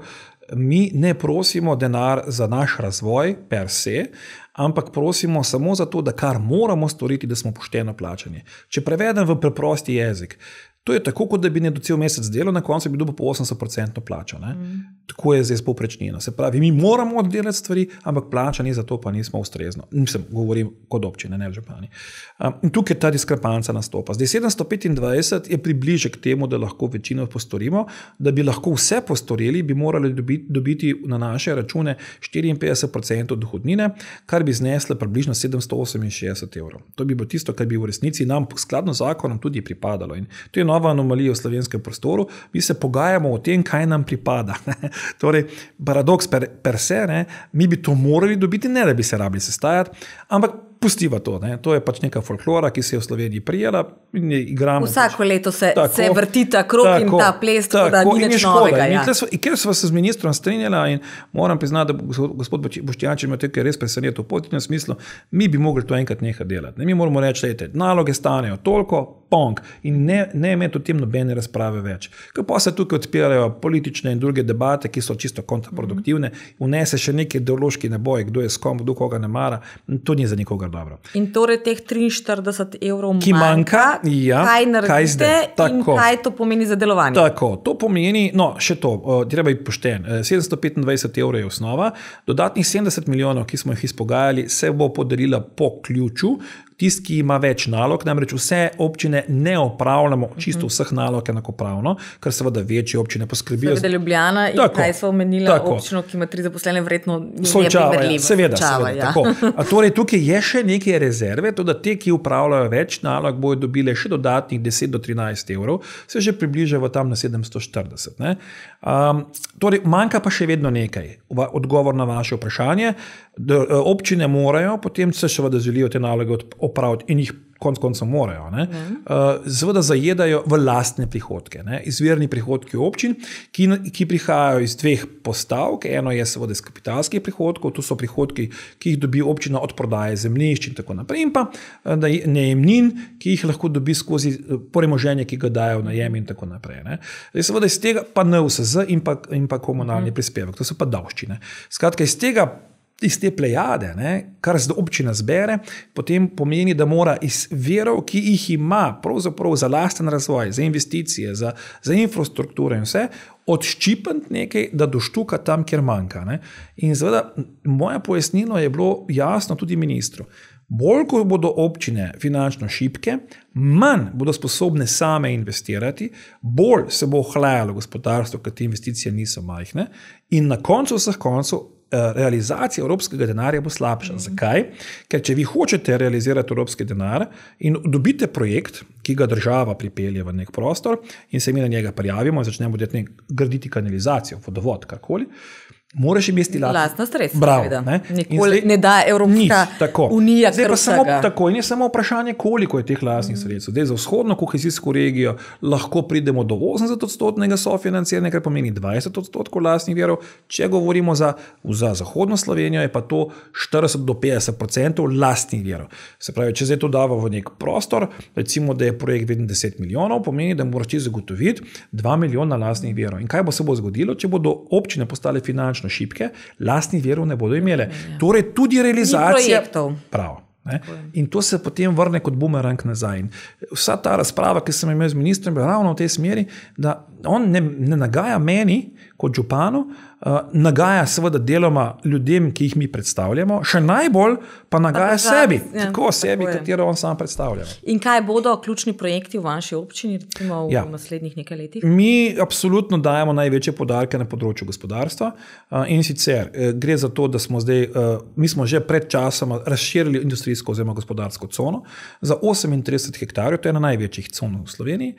mi ne prosimo denar za naš razvoj per se, ampak prosimo samo zato, da kar moramo storiti, da smo pošteno plačani. Če prevedem v preprosti jezik, To je tako, kot da bi nekdo cel mesec delal, na koncu bi dobil po 80% plačo. Mm. Tako je zdaj s povprečnino. Se pravi, mi moramo oddelati stvari, ampak plača ni za to, pa nismo ustrezno. Mislim, govorim kot občine, ne Župani. Um, in tukaj ta diskrepanca nastopa. Zdaj 725 je približek temu, da lahko večino postorimo, da bi lahko vse postorili, bi morali dobiti, dobiti na naše račune 54% dohodnine, kar bi zneslo približno 768 evrov. To bi bilo tisto, kar bi v resnici nam skladno z zakonom tudi pripadalo. In to je nova anomalija v slovenskem prostoru, mi se pogajamo o tem, kaj nam pripada. (laughs) torej, paradoks per, per se, ne? mi bi to morali dobiti, ne da bi se rabili sestajati, ampak pustiva to. Ne? To je pač neka folklora, ki se je v Sloveniji prijela. Vsako pač. leto se, tako, se vrti ta krog tako, in ta ples, tako, da ni nič novega. Ja. Ker smo se z ministrom strinjali in moram priznati, da gospod Boštjanč ima tukaj res presenetil v pozitivnem smislu, mi bi mogli to enkrat nekaj delati. Ne? Mi moramo reči, da naloge stanejo toliko, pong in ne, ne imeti o tem nobene razprave več. Ker pa se tukaj odpirajo politične in druge debate, ki so čisto kontraproduktivne, vnese še neki ideološki neboj, kdo je s kom, kdo koga ne mara, to ni za nikogar dobro. In torej teh 43 evrov, ki manjka, ja, kaj naredite, kaj in kaj to pomeni za delovanje? Tako, to pomeni, no, še to, treba biti pošten. 725 e, evrov je osnova, dodatnih 70 milijonov, ki smo jih izpogajali, se bo podarila po ključu, tisti, ki ima več nalog, namreč vse občine ne opravljamo čisto mhm. vseh nalog enakopravno, ker seveda večje občine poskrbijo. Seveda, Ljubljana in tako, kaj so omenili, občino, ki ima tri zaposlene, vredno Solčava, ja, seveda. Solčava, seveda ja. torej, tukaj je še neke rezerve, to da te, ki upravljajo več nalog, bodo dobile še dodatnih 10 do 13 evrov, se že približajo tam na 740. Um, torej, manjka pa še vedno nekaj. Odgovor na vaše vprašanje. Občine morajo, potem se še vedno želijo te naloge opraviti in jih konec koncev morajo. Ne, uh, Zveda zajedajo v lastne prihodke, ne, izvirni prihodki občin, ki, ki prihajajo iz dveh postavk. Eno je seveda iz kapitalskih prihodkov, to so prihodki, ki jih dobi občina od prodaje zemljišč in tako naprej, in pa najemnin, ki jih lahko dobi skozi premoženje, ki ga dajo v najem in tako naprej. Seveda iz tega pa NUSZ in pa, in pa komunalni mm. prispevek, to so pa davščine. Skratka, iz tega iz te plejade, ne, kar zdaj občina zbere, potem pomeni, da mora iz verov, ki jih ima za lasten razvoj, za investicije, za, za infrastrukturo in vse, odščipati nekaj, da doštuka tam, kjer manjka. Ne. In seveda, moje pojasnilo je bilo jasno tudi ministru. Bolj, ko bodo občine finančno šibke, manj bodo sposobne same investirati, bolj se bo ohlajalo gospodarstvo, ker te investicije niso majhne, in na koncu vseh koncev realizacija evropskega denarja bo slabša. Mm. Zakaj? Ker če vi hočete realizirati evropski denar in dobite projekt, ki ga država pripelje v nek prostor, in se mi na njega prijavimo in začnemo graditi kanalizacijo, vodovod, karkoli. Moraš imeti lastno sredstvo. Bravo, ne? Nikoli zdaj, ne da Evropska unija. Zdaj pa samo tako, in je samo vprašanje, koliko je teh lastnih mm. sredstev. Zdaj za vzhodno kohezijsko regijo lahko pridemo do 80 odstotnega sofinanciranja, kar pomeni 20 odstotkov lastnih verov. Če govorimo za, za zahodno Slovenijo, je pa to 40 do 50 odstotkov lastnih verov. Se pravi, če zdaj to dava v nek prostor, recimo, da je projekt vreden 10 milijonov, pomeni, da moraš zagotoviti 2 milijona lastnih verov. In kaj bo se bo zgodilo, če bodo občine postale finančne? Finančno šibke, lastnih verov ne bodo imele. Ja. Torej, tudi realizacija projektov. In to se potem vrne kot bumerang nazaj. In vsa ta razprava, ki sem imel z ministrom, je ravno v tej smeri, da on ne, ne nagaja meni kot županu, uh, nagaja seveda deloma ljudem, ki jih mi predstavljamo, še najbolj pa nagaja pa sebi, ja, tako sebi, tako katero on sam predstavlja. In kaj bodo ključni projekti v vaši občini, recimo v ja. naslednjih nekaj letih? Mi absolutno dajemo največje podarke na področju gospodarstva uh, in sicer uh, gre za to, da smo zdaj, mi smo že pred časom razširili industrijsko oziroma gospodarsko cono za 38 hektarjev, to je ena največjih con v Sloveniji.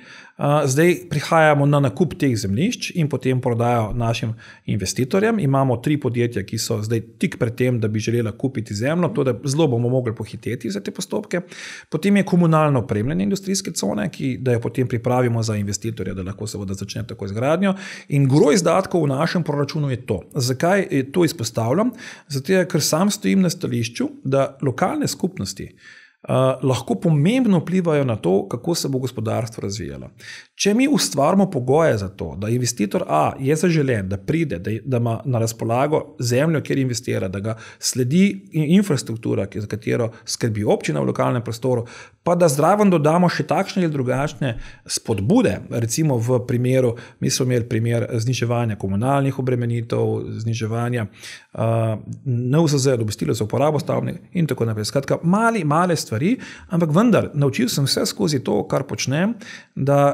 Zdaj prihajamo na nakup teh zemljišč in potem prodajo našim investitorjem investitorjem. Imamo tri podjetja, ki so zdaj tik pred tem, da bi želela kupiti zemljo, to da zelo bomo mogli pohiteti za te postopke. Potem je komunalno opremljanje industrijske cone, ki da jo potem pripravimo za investitorje, da lahko seveda začne tako izgradnjo. In gro izdatkov v našem proračunu je to. Zakaj to izpostavljam? Zato, ker sam stojim na stališču, da lokalne skupnosti. Uh, lahko pomembno vplivajo na to, kako se bo gospodarstvo razvijalo. Če mi ustvarimo pogoje za to, da investitor A je zaželen, da pride, da, da ima na razpolago zemljo, kjer investira, da ga sledi infrastruktura, za katero skrbi občina v lokalnem prostoru, pa da zraven dodamo še takšne ali drugačne spodbude, recimo v primeru, mi smo imeli primer zniževanja komunalnih obremenitev, zniževanja uh, NVZ, dobestilo za uporabo stavbnih in tako naprej. Skratka, mali, male stvari, ampak vendar, naučil sem se skozi to, kar počnem, da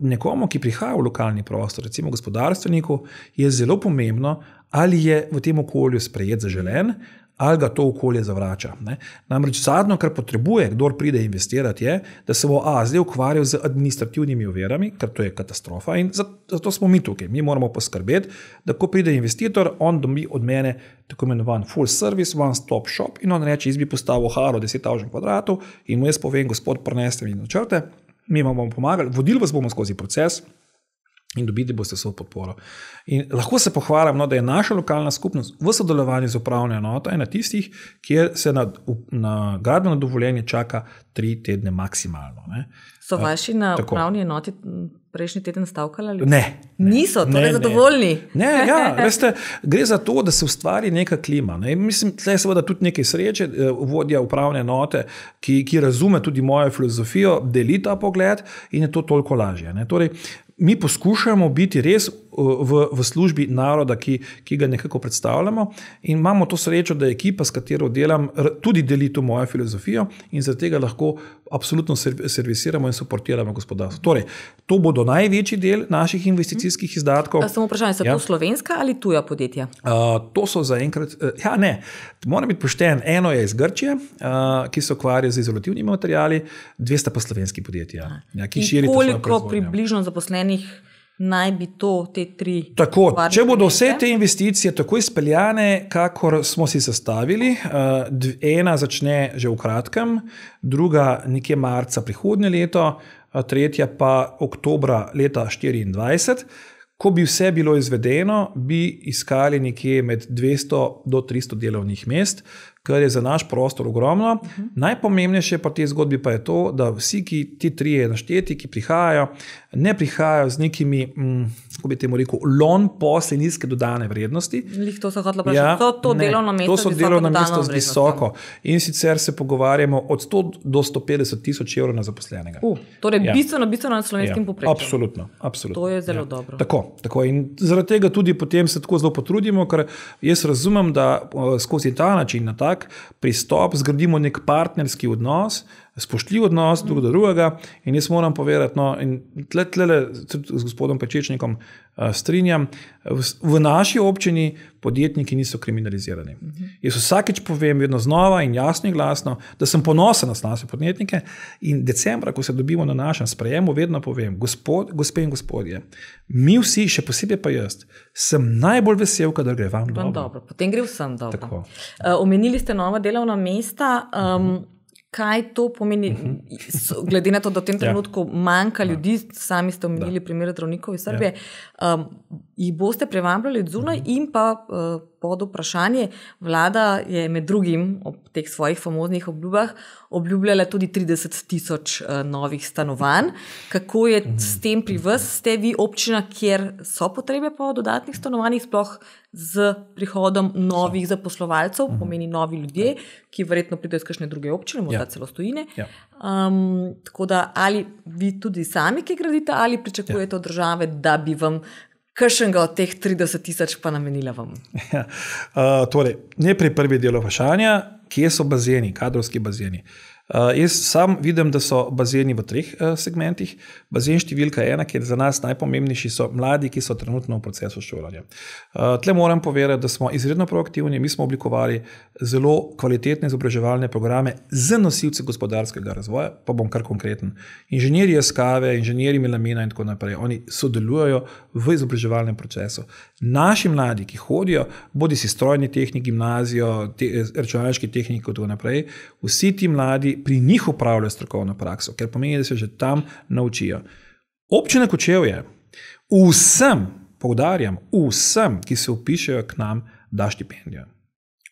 nekomu, ki prihaja v lokalni prostor, recimo gospodarstveniku, je zelo pomembno, ali je v tem okolju sprejet zaželen, ali ga to okolje zavrača. Ne? Namreč zadnjo, kar potrebuje, kdo pride investirati, je, da se bo A zdaj ukvarjal z administrativnimi uverami, ker to je katastrofa in zato smo mi tukaj. Mi moramo poskrbeti, da ko pride investitor, on dobi od mene tako imenovan full service, one stop shop in on reče: Jaz bi postavil haro 10.000 kvadratov in mu jaz povem, gospod, prenesite mi načrte mi vam bomo pomagali, vodili vas bomo skozi proces. In dobiti boste svojo podporo. In lahko se pohvalim, no, da je naša lokalna skupnost v sodelovanju z upravno enoto ena tistih, kjer se na, na gradbeno dovoljenje čaka tri tedne maksimalno. Ne. So vaši na Tako. upravni enoti prejšnji teden stavkali? Ne, ne. Niso, torej ne, zadovoljni. Ne, ne ja, (laughs) veste, gre za to, da se ustvari neka klima. Ne. Mislim, da je seveda tudi nekaj sreče, eh, vodja upravne enote, ki, ki razume tudi mojo filozofijo, deli ta pogled in je to toliko lažje. Ne. Torej, mi poskušamo biti res v, v službi naroda, ki, ki ga nekako predstavljamo. In imamo to srečo, da je ekipa, s katero delam, tudi deli to mojo filozofijo in zaradi tega lahko absolutno servisiramo in suportiramo gospodarstvo. Torej, to bodo največji del naših investicijskih izdatkov. Samo vprašanje, so ja. to slovenska ali tuja podjetja? Uh, to so zaenkrat, uh, ja, ne, moram biti pošten. Eno je iz Grčije, uh, ki se ukvarja z izolativnimi materiali, dve sta pa slovenski podjetja, ja, ki širijo. Koliko približno zaposlenih? Naj bi to te tri. Tako, če bodo vse te investicije tako izpeljane, kakor smo si zastavili, eh, ena začne že v kratkem, druga nekje marca prihodnje leto, tretja pa oktobra leta 2024. Ko bi vse bilo izvedeno, bi iskali nekje med 200 do 300 delovnih mest, kar je za naš prostor ogromno. Uh -huh. Najpomembnejše pa te zgodbi pa je to, da vsi ki, ti trije našteti, ki prihajajo, ne prihajajo z nekimi, mm, kako bi temu rekel, lon posli nizke dodane vrednosti. To so hotele vprašati. Ja, to, to ne, delovno mesto. To so delovno mesto z visoko. In sicer se pogovarjamo od 100 do 150 tisoč evrov na zaposlenega. Uh, torej, ja. bistveno, bistveno nad slovenskim ja. poprečjem. Absolutno, absolutno. To je zelo ja. dobro. Tako, tako. In zaradi tega tudi potem se tako zelo potrudimo, ker jaz razumem, da uh, skozi ta način, na tak tak pristop, zgradimo nek partnerski odnos, spoštljiv odnos drug do drugega. In jaz moram povedati, no, in tle, tle, tle z gospodom Pečečnikom uh, strinjam, v, v naši občini podjetniki niso kriminalizirani. Uh -huh. Jaz vsakeč povem, vedno znova in jasno in glasno, da sem ponosen na naše podjetnike. In decembra, ko se dobimo na našem sprejemu, vedno povem, gospod, gospe in gospodje, mi vsi, še posebej pa jaz, sem najbolj vesel, kadar gre vam dobro. dobro. Potem gre vsem dobro. Uh, omenili ste nova delovna mesta. Um, uh -huh kaj to pomeni, uh mhm. -huh. glede na to, da v tem (laughs) ja. trenutku ja. manjka ljudi, sami ste omenili primer zdravnikov iz Srbije. Ja. Um, jih boste prevabljali od zunaj, in pa uh, pod vprašanje, vlada je med drugim ob teh svojih famoznih obljubah obljubljala tudi 30 tisoč uh, novih stanovanj. Kako je -huh. s tem pri vas, ste vi občina, kjer so potrebe po dodatnih stanovanjih, sploh z prihodom novih zaposlovalcev, -huh. pomeni novi ljudje, ki verjetno pridejo iz kakšne druge občine, morda ja. celo stojine. Ja. Um, tako da ali vi tudi sami, ki gradite, ali pričakujete ja. od države, da bi vam Kršenega od teh 30 tisoč pa namenila vam? Ja, uh, torej, Najprej prvi del vprašanja, kje so bazeni, kadrovski bazeni. Uh, jaz sam vidim, da so bazeni v treh uh, segmentih. Bazen številka ena, ki je za nas najpomembnejši, so mladi, ki so trenutno v procesu šolanja. Uh, tle moram povedati, da smo izredno proaktivni. Mi smo oblikovali zelo kvalitetne izobraževalne programe za nosilce gospodarskega razvoja. Pa bom kar konkreten. Inženirji SKV, inženirji Melamina in tako naprej, oni sodelujejo v izobraževalnem procesu. Naši mladi, ki hodijo, bodi si strojni tehnik, gimnazijo, te, računalniški tehnik in tako naprej, vsi ti mladi pri njih upravljajo strokovno prakso, ker pomeni, da se že tam naučijo. Občina Kočevje, vsem, poudarjam, vsem, ki se upišajo k nam, da štipendijo.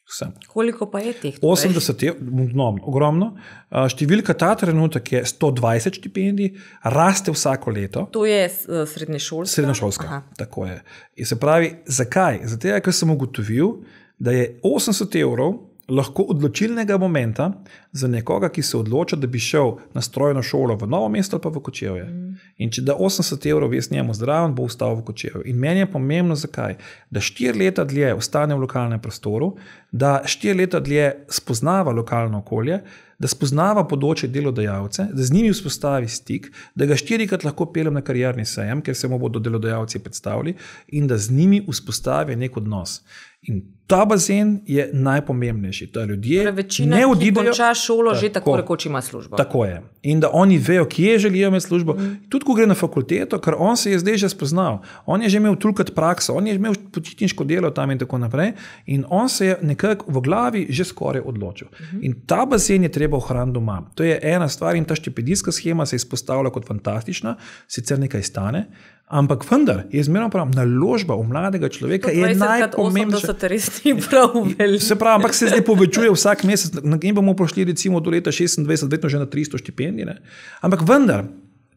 Vsem. Koliko pa je teh? 80 je no, ogromno. Številka ta trenutek je 120 štipendij, raste vsako leto. To je srednješolska. Srednješolska. Tako je. In se pravi, zakaj? Zato, ker sem ugotovil, da je 80 evrov lahko odločilnega momenta za nekoga, ki se odloča, da bi šel na strojno šolo v novo mesto ali pa v Kočevje. Mm. In če da 80 evrov, jaz njemu zdraven, bo ostal v Kočevju. In meni je pomembno, zakaj? Da štiri leta dlje ostane v lokalnem prostoru, da štiri leta dlje spoznava lokalno okolje, da spoznava področje delodajalce, da z njimi vzpostavi stik, da ga štirikrat lahko peljem na karjerni sejem, ker se mu bodo delodajalci predstavili, in da z njimi vzpostavi nek odnos. In ta bazen je najpomembnejši. Ta ljudje torej, večina, ne odidejo. Konča šolo, tako, že tako rekoč ima službo. Tako je. In da oni vejo, kje želijo imeti službo. Mm. Tudi, ko gre na fakulteto, ker on se je zdaj že spoznal. On je že imel tulkati prakso, on je imel počitniško delo tam in tako naprej. In on se je nekako v glavi že skoraj odločil. Mm -hmm. In ta bazen je treba ohraniti doma. To je ena stvar in ta štipedijska schema se izpostavlja kot fantastična, sicer nekaj stane. Ampak vendar je zmerno prav, naložba v mladega človeka je najpomembnejša. To res ni prav (laughs) veliko. Se pravi, ampak se zdaj povečuje vsak mesec. In bomo prišli recimo do leta 26, vedno že na 300 štipendij. Ne? Ampak vendar,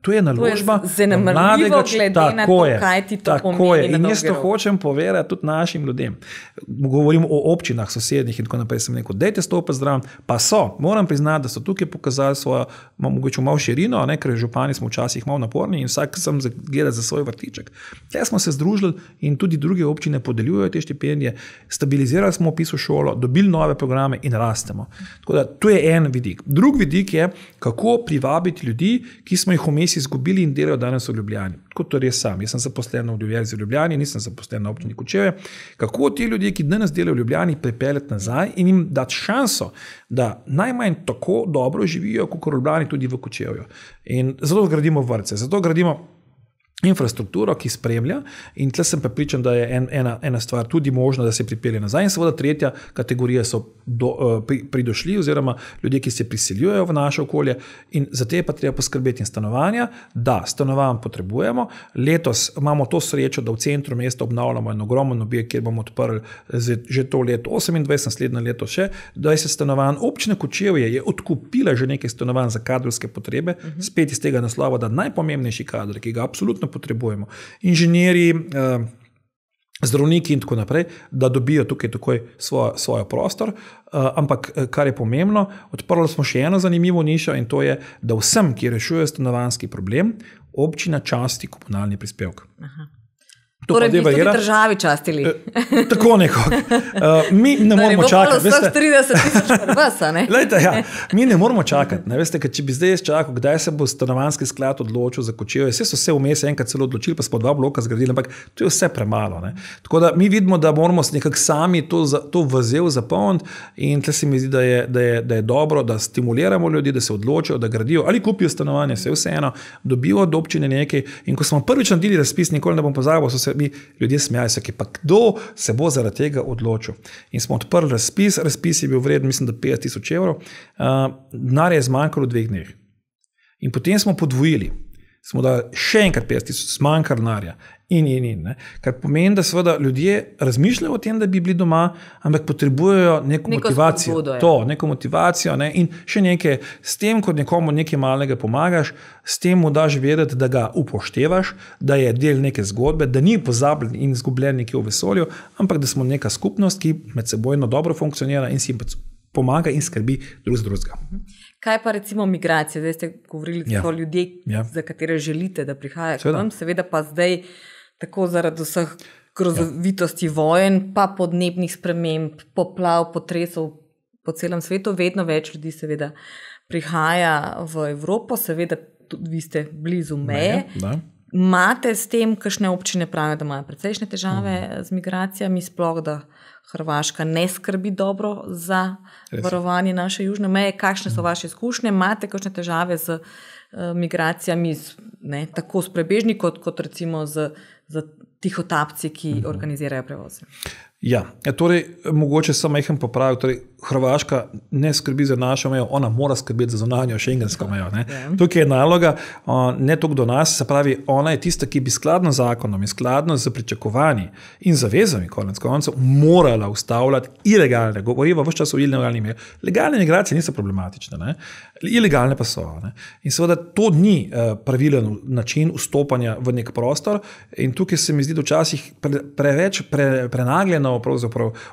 To je naložba za mladega človeka, kaj ti to pomeni. In jaz to hočem povedati tudi našim ljudem. Govorim o občinah, sosednjih in tako naprej. Sem rekel, dajte stopiti zdrav. Pa so, moram priznati, da so tukaj pokazali svojo, mogoče malo širino, ne, ker župani smo včasih malo naporni in vsak sem gledal za svoj vrtiček. Te smo se združili in tudi druge občine podeljujejo te štipendije, stabilizirali smo opisu šolo, dobili nove programe in rastemo. Tako da to je en vidik. Drug vidik je, kako privabiti ljudi, ki smo jih umestili izgubili in delajo danes v Ljubljani. Kot to res sam. Jaz sem zaposlen v Univerzi v Ljubljani, nisem zaposlen na občini Kočeve. Kako ti ljudje, ki danes delajo v Ljubljani, pripeljati nazaj in jim dati šanso, da najmanj tako dobro živijo, kot v Ljubljani, tudi v Kočevju. In zato gradimo vrtce, zato gradimo infrastrukturo, ki spremlja, in tle sem prepričan, da je en, ena, ena stvar tudi možna, da se pripelje nazaj. In seveda, tretja kategorija so do, uh, pri, pridošli, oziroma ljudje, ki se priseljujejo v naše okolje, in za te pa treba poskrbeti in stanovanja. Da, stanovanja potrebujemo. Letos imamo to srečo, da v centru mesta obnavljamo en ogromen objekt, kjer bomo odprli že to leto 28, naslednje leto še 20 stanovanj. Občina Kočevje je odkupila že nekaj stanovanj za kadrovske potrebe, uh mhm. -huh. spet iz tega naslova, da najpomembnejši kader, ki ga absolutno absolutno potrebujemo. Inženirji, eh, zdravniki in tako naprej, da dobijo tukaj takoj svoj, svoj prostor. Eh, ampak, eh, kar je pomembno, odprli smo še eno zanimivo nišo in to je, da vsem, ki rešujejo stanovanski problem, občina časti komunalni prispevek. Aha. To torej, bi tudi državi častili. E, tako neko. Uh, (laughs) mi ne torej, moramo čakati. 130 tisoč vrsa. (laughs) Ja, mi ne moramo čakati. Ne, veste, če bi zdaj jaz čakal, kdaj se bo stanovanski sklad odločil za kočijo, vse so se vmes enkrat celo odločili, pa smo dva bloka zgradili, ampak to je vse premalo. Ne. Tako da mi vidimo, da moramo nekako sami to, to vzel zapolniti in tle se mi zdi, da je, da, je, da je dobro, da stimuliramo ljudi, da se odločijo, da gradijo ali kupijo stanovanje, vse vseeno, dobijo od občine nekaj. In ko smo prvič naredili razpis, nikoli ne bom pozabil, so se mi ljudje smejajo, se, pa kdo se bo zaradi tega odločil. In smo odprli razpis, razpis je bil vreden, mislim, da 50 tisoč evrov, uh, denar je zmanjkalo v dveh dneh. In potem smo podvojili, smo dali še enkrat 50 tisoč, zmanjkalo denarja in, in, in. Ne. Kar pomeni, da seveda ljudje razmišljajo o tem, da bi bili doma, ampak potrebujejo neko, neko motivacijo. Spodbudo, to, neko motivacijo ne. in še nekaj, s tem, ko nekomu nekaj malega pomagaš, s tem mu daš vedeti, da ga upoštevaš, da je del neke zgodbe, da ni pozabljen in izgubljen nekje v vesolju, ampak da smo neka skupnost, ki med seboj dobro funkcionira in si jim pomaga in skrbi drug za drugega. Kaj pa recimo migracije? Zdaj ste govorili ja. o ljudeh, ja. za katere želite, da prihajajo k vam, seveda pa zdaj tako zaradi vseh grozovitosti ja. vojen, pa podnebnih sprememb, poplav, potresov po celem svetu, vedno več ljudi, seveda, prihaja v Evropo, seveda, tudi vi ste blizu meje. Imate s tem, kakšne občine pravijo, da imajo precejšnje težave uh. z migracijami, sploh da Hrvaška ne skrbi dobro za Res. varovanje naše južne meje. Kakšne so vaše izkušnje? Imate kakšne težave z uh, migracijami, z, ne, tako s prebežniki, kot, kot recimo z za tihotapci, ki uh mhm. -huh. organizirajo prevoze. Ja, ja torej, mogoče samo majhen popravek. Torej, Hrvaška ne skrbi za našo mejo, ona mora skrbeti za zunanjo šengensko mejo. Ne. Tukaj je naloga, ne toliko do nas, se pravi, ona je tista, ki bi skladno z zakonom in skladno z pričakovanji in zavezami, konec koncev, morala ustavljati ilegalne, govorimo vse čas o ilegalnih mejah. Legalne migracije niso problematične, ne. ilegalne pa so. Ne. In seveda to ni uh, pravilen način vstopanja v nek prostor, in tukaj se mi zdi, da včasih pre, preveč pre, prenagljeno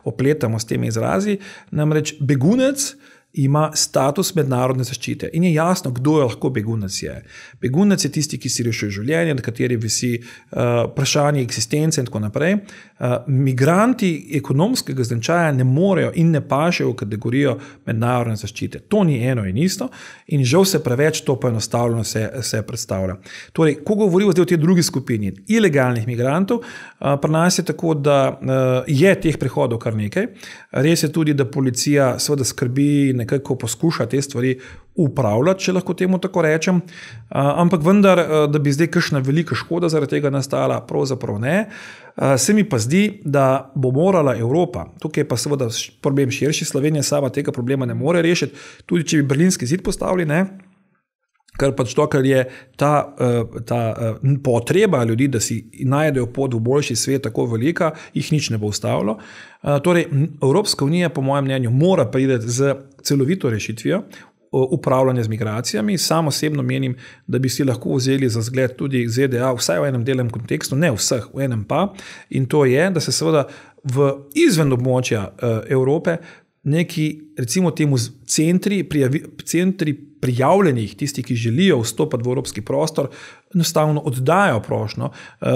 opletamo s temi izrazi. Namreč begunec ima status mednarodne zaščite in je jasno, kdo je lahko begunec. Je. Begunec je tisti, ki si rešuje življenje, na kateri visi uh, vprašanje eksistence in tako naprej. Uh, migranti ekonomskega značaja ne morejo in ne pašejo v kategorijo mednarodne zaščite. To ni eno in isto in žal se preveč to poenostavljeno se, se predstavlja. Torej, ko govorimo o tej drugi skupini ilegalnih migrantov, uh, pri nas je tako, da uh, je teh prihodov kar nekaj. Res je tudi, da policija seveda skrbi nekako poskuša te stvari upravljati, če lahko temu tako rečem. Ampak vendar, da bi zdaj kakšna velika škoda zaradi tega nastala, pravzaprav ne. Se mi pa zdi, da bo morala Evropa, tukaj pa seveda problem širši, Slovenija sama tega problema ne more rešiti, tudi če bi berlinski zid postavili. Ne? Ker pač to, kar je ta, ta potreba ljudi, da si najdejo pot v boljši svet, tako velika, jih nič ne bo ustavilo. Torej, Evropska unija, po mojem mnenju, mora priti z celovito rešitvijo upravljanja z migracijami. Sam osebno menim, da bi si lahko vzeli za zgled tudi ZDA, vsaj v enem delem kontekstu, ne vseh, v enem pa. In to je, da se seveda v izven območja Evrope neki, recimo, temu centri, prijavi, centri prijavljenih, tisti, ki želijo vstopiti v evropski prostor, enostavno oddajo prošlo, uh,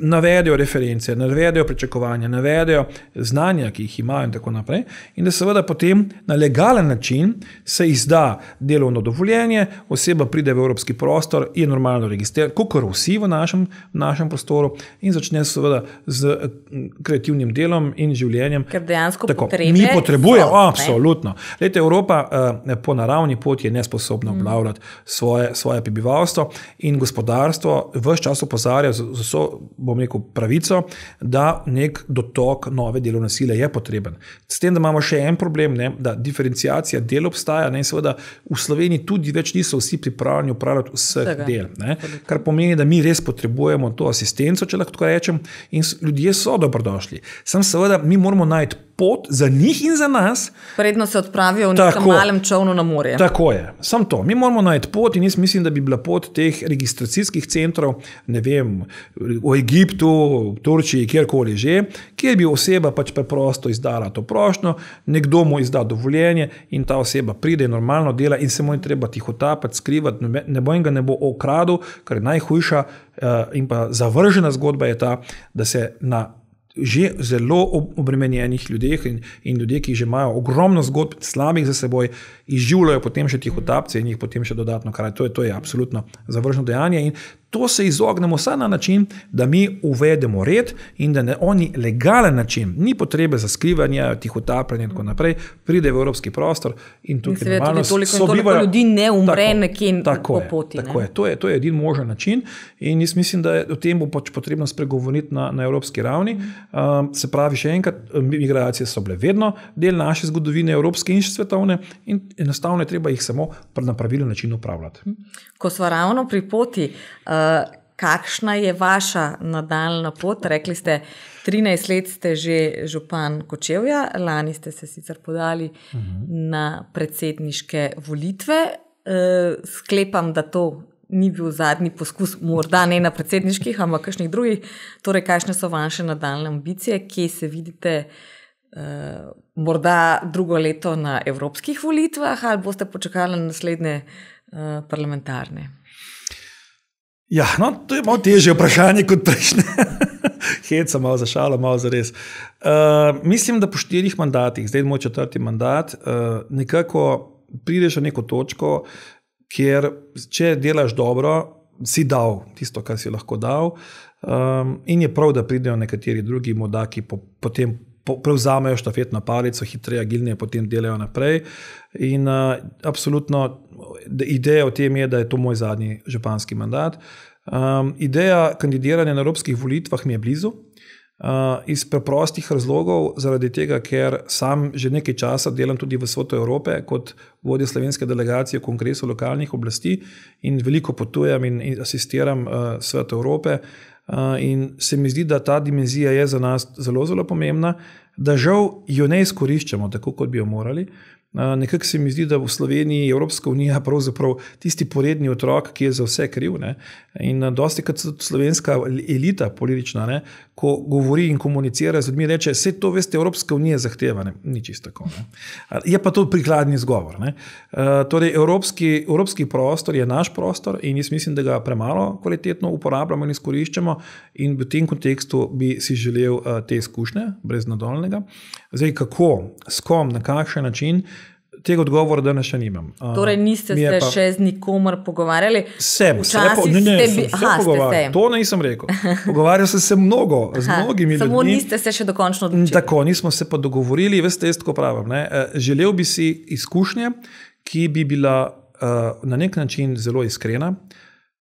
navedejo reference, navedejo pričakovanja, navedejo znanja, ki jih imajo, in tako naprej. In da seveda potem na legalen način se izda delovno dovoljenje, oseba pride v evropski prostor, je normalno registrirana, kot vsi v našem, v našem prostoru, in začne seveda z kreativnim delom in življenjem. Ker dejansko tako, mi potrebujemo, so, absolutno. Lejte, Evropa uh, po naravni poti je nesposobna mm. obnavljati svoje, svoje prebivalstvo in gospodarstvo vse čas opozarja z vso, bom rekel, pravico, da nek dotok nove delovne sile je potreben. S tem, da imamo še en problem, ne, da diferencijacija del obstaja, ne, in seveda v Sloveniji tudi več niso vsi pripravljeni upravljati vseh Tega. del. Ne, kar pomeni, da mi res potrebujemo to asistenco, če lahko tako rečem, in ljudje so dobrodošli. Sam seveda mi moramo najti pot za njih in za nas. Predno se odpravijo v nekem malem čovnu na morje. Tako je, samo to. Mi moramo najti pot in jaz mislim, da bi bila pot teh registracijskih centrov, ne vem, v Egiptu, v Turčiji, kjerkoli že, kjer bi oseba pač preprosto izdala to prošnjo, nekdo mu izda dovoljenje in ta oseba pride in normalno dela in se mu je treba tiho tapati, skrivati, ne bo in ga ne bo okradil, kar je najhujša uh, in pa zavržena zgodba je ta, da se na že zelo obremenjenih ljudeh in, in ljudeh, ki že imajo ogromno zgodb, slabih za seboj, izživljajo potem še tih otapcev in jih potem še dodatno kraj. To je, to je absolutno zavržno dejanje. In to se izognemo samo na način, da mi uvedemo red in da na oni legalen način, ni potrebe za skrivanje, tih utapljanja in tako naprej, pride v evropski prostor in tukaj je tudi toliko, toliko ljudi ne umre tako, nekje tako po poti. Je, tako je. To, je, to je edin možen način in jaz mislim, da je o tem bo pač potrebno spregovoriti na, na evropski ravni. Um, se pravi, še enkrat, migracije so bile vedno del naše zgodovine, evropske in svetovne in enostavno je treba jih samo na pravilen način upravljati. Ko smo ravno pri poti, uh, kakšna je vaša nadaljna pot? Rekli ste, 13 let ste že župan Kočevja, lani ste se sicer podali uh mhm. -huh. na predsedniške volitve. Uh, sklepam, da to ni bil zadnji poskus, morda ne na predsedniških, ampak kakšnih drugih. Torej, kakšne so vaše nadaljne ambicije, kje se vidite? Uh, morda drugo leto na evropskih volitvah, ali boste počakali na naslednje uh, parlamentarne? Ja, no, to je malo težje vprašanje kot prejšnje. (laughs) Heca, malo za šalo, malo za res. Uh, mislim, da po štirih mandatih, zdaj je moj četrti mandat, uh, nekako prideš na neko točko, kjer če delaš dobro, si dal tisto, kar si lahko dal. Um, in je prav, da pridejo nekateri drugi modaki po, potem prevzamejo štafetno palico, hitreje, agilneje, potem delajo naprej. In uh, absolutno ideja o tem je, da je to moj zadnji županski mandat. Um, ideja kandidiranja na evropskih volitvah mi je blizu. Uh, iz preprostih razlogov, zaradi tega, ker sam že nekaj časa delam tudi v Svetu Evrope kot vodja slovenske delegacije v kongresu lokalnih oblasti in veliko potujem in, in asistiram uh, Svetu Evrope. Uh, in se mi zdi, da ta dimenzija je za nas zelo, zelo pomembna, da žal jo ne izkoriščamo tako, kot bi jo morali. Uh, Nekako se mi zdi, da v Sloveniji je Evropska unija pravzaprav tisti poredni otrok, ki je za vse kriv. Ne? In dosti krat slovenska elita politična, ne? ko govori in komunicira z ljudmi, reče: Vse to, veste, Evropska unija zahteva. Ne? Ni čisto tako. Ne? Je pa to prikladni zgovor. Ne? Torej, evropski, evropski prostor je naš prostor in jaz mislim, da ga premalo kvalitetno uporabljamo in izkoriščamo. In v tem kontekstu bi si želel te izkušnje, brez nadaljnega. Zdaj, kako, s kom, na kakšen način. Tega odgovora danes še nimam. Torej, niste se pa... še z nikomer pogovarjali? Sem, se po... ne, ne, bi... Aha, pogovarjal. To nisem rekel. Pogovarjal sem se mnogo, z Aha, mnogimi samo ljudmi. Samo niste se še dokončno odločili. Tako, nismo se pa dogovorili, veste, jaz tako pravim. Ne? E, želel bi si izkušnje, ki bi bila uh, na nek način zelo iskrena,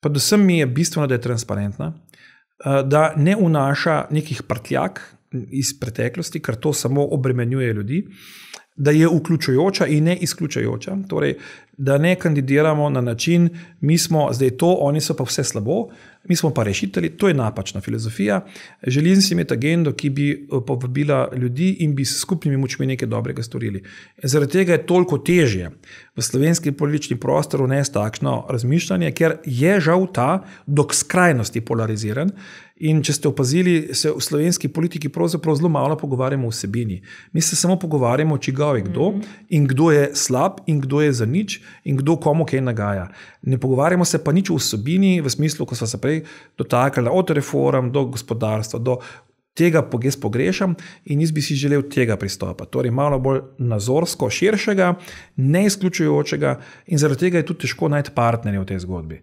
predvsem mi je bistveno, da je transparentna, uh, da ne vnaša nekih prtljak iz preteklosti, ker to samo obremenjuje ljudi. Uh, da je vključujoča in ne izključujoča. Torej, da ne kandidiramo na način, mi smo zdaj to, oni so pa vse slabo, mi smo pa rešitelji, to je napačna filozofija. Želim si imeti agendo, ki bi eh, povabila ljudi in bi s skupnimi močmi nekaj dobrega storili. Zaradi tega je toliko težje v slovenskem političnem prostoru nesti takšno razmišljanje, ker je žal ta do skrajnosti polariziran. In če ste opazili, se v slovenski politiki pravzaprav zelo malo pogovarjamo o vsebini. Mi se samo pogovarjamo, čigav je kdo mm -hmm. in kdo je slab in kdo je za nič in kdo komu kaj nagaja. Ne pogovarjamo se pa nič o vsebini, v smislu, ko smo se prej dotaknili od reform do gospodarstva, do tega jaz pogrešam in jaz bi si želel tega pristopa. Torej, malo bolj nazorsko, širšega, ne izključujočega, in zaradi tega je tudi težko najti partnerje v tej zgodbi.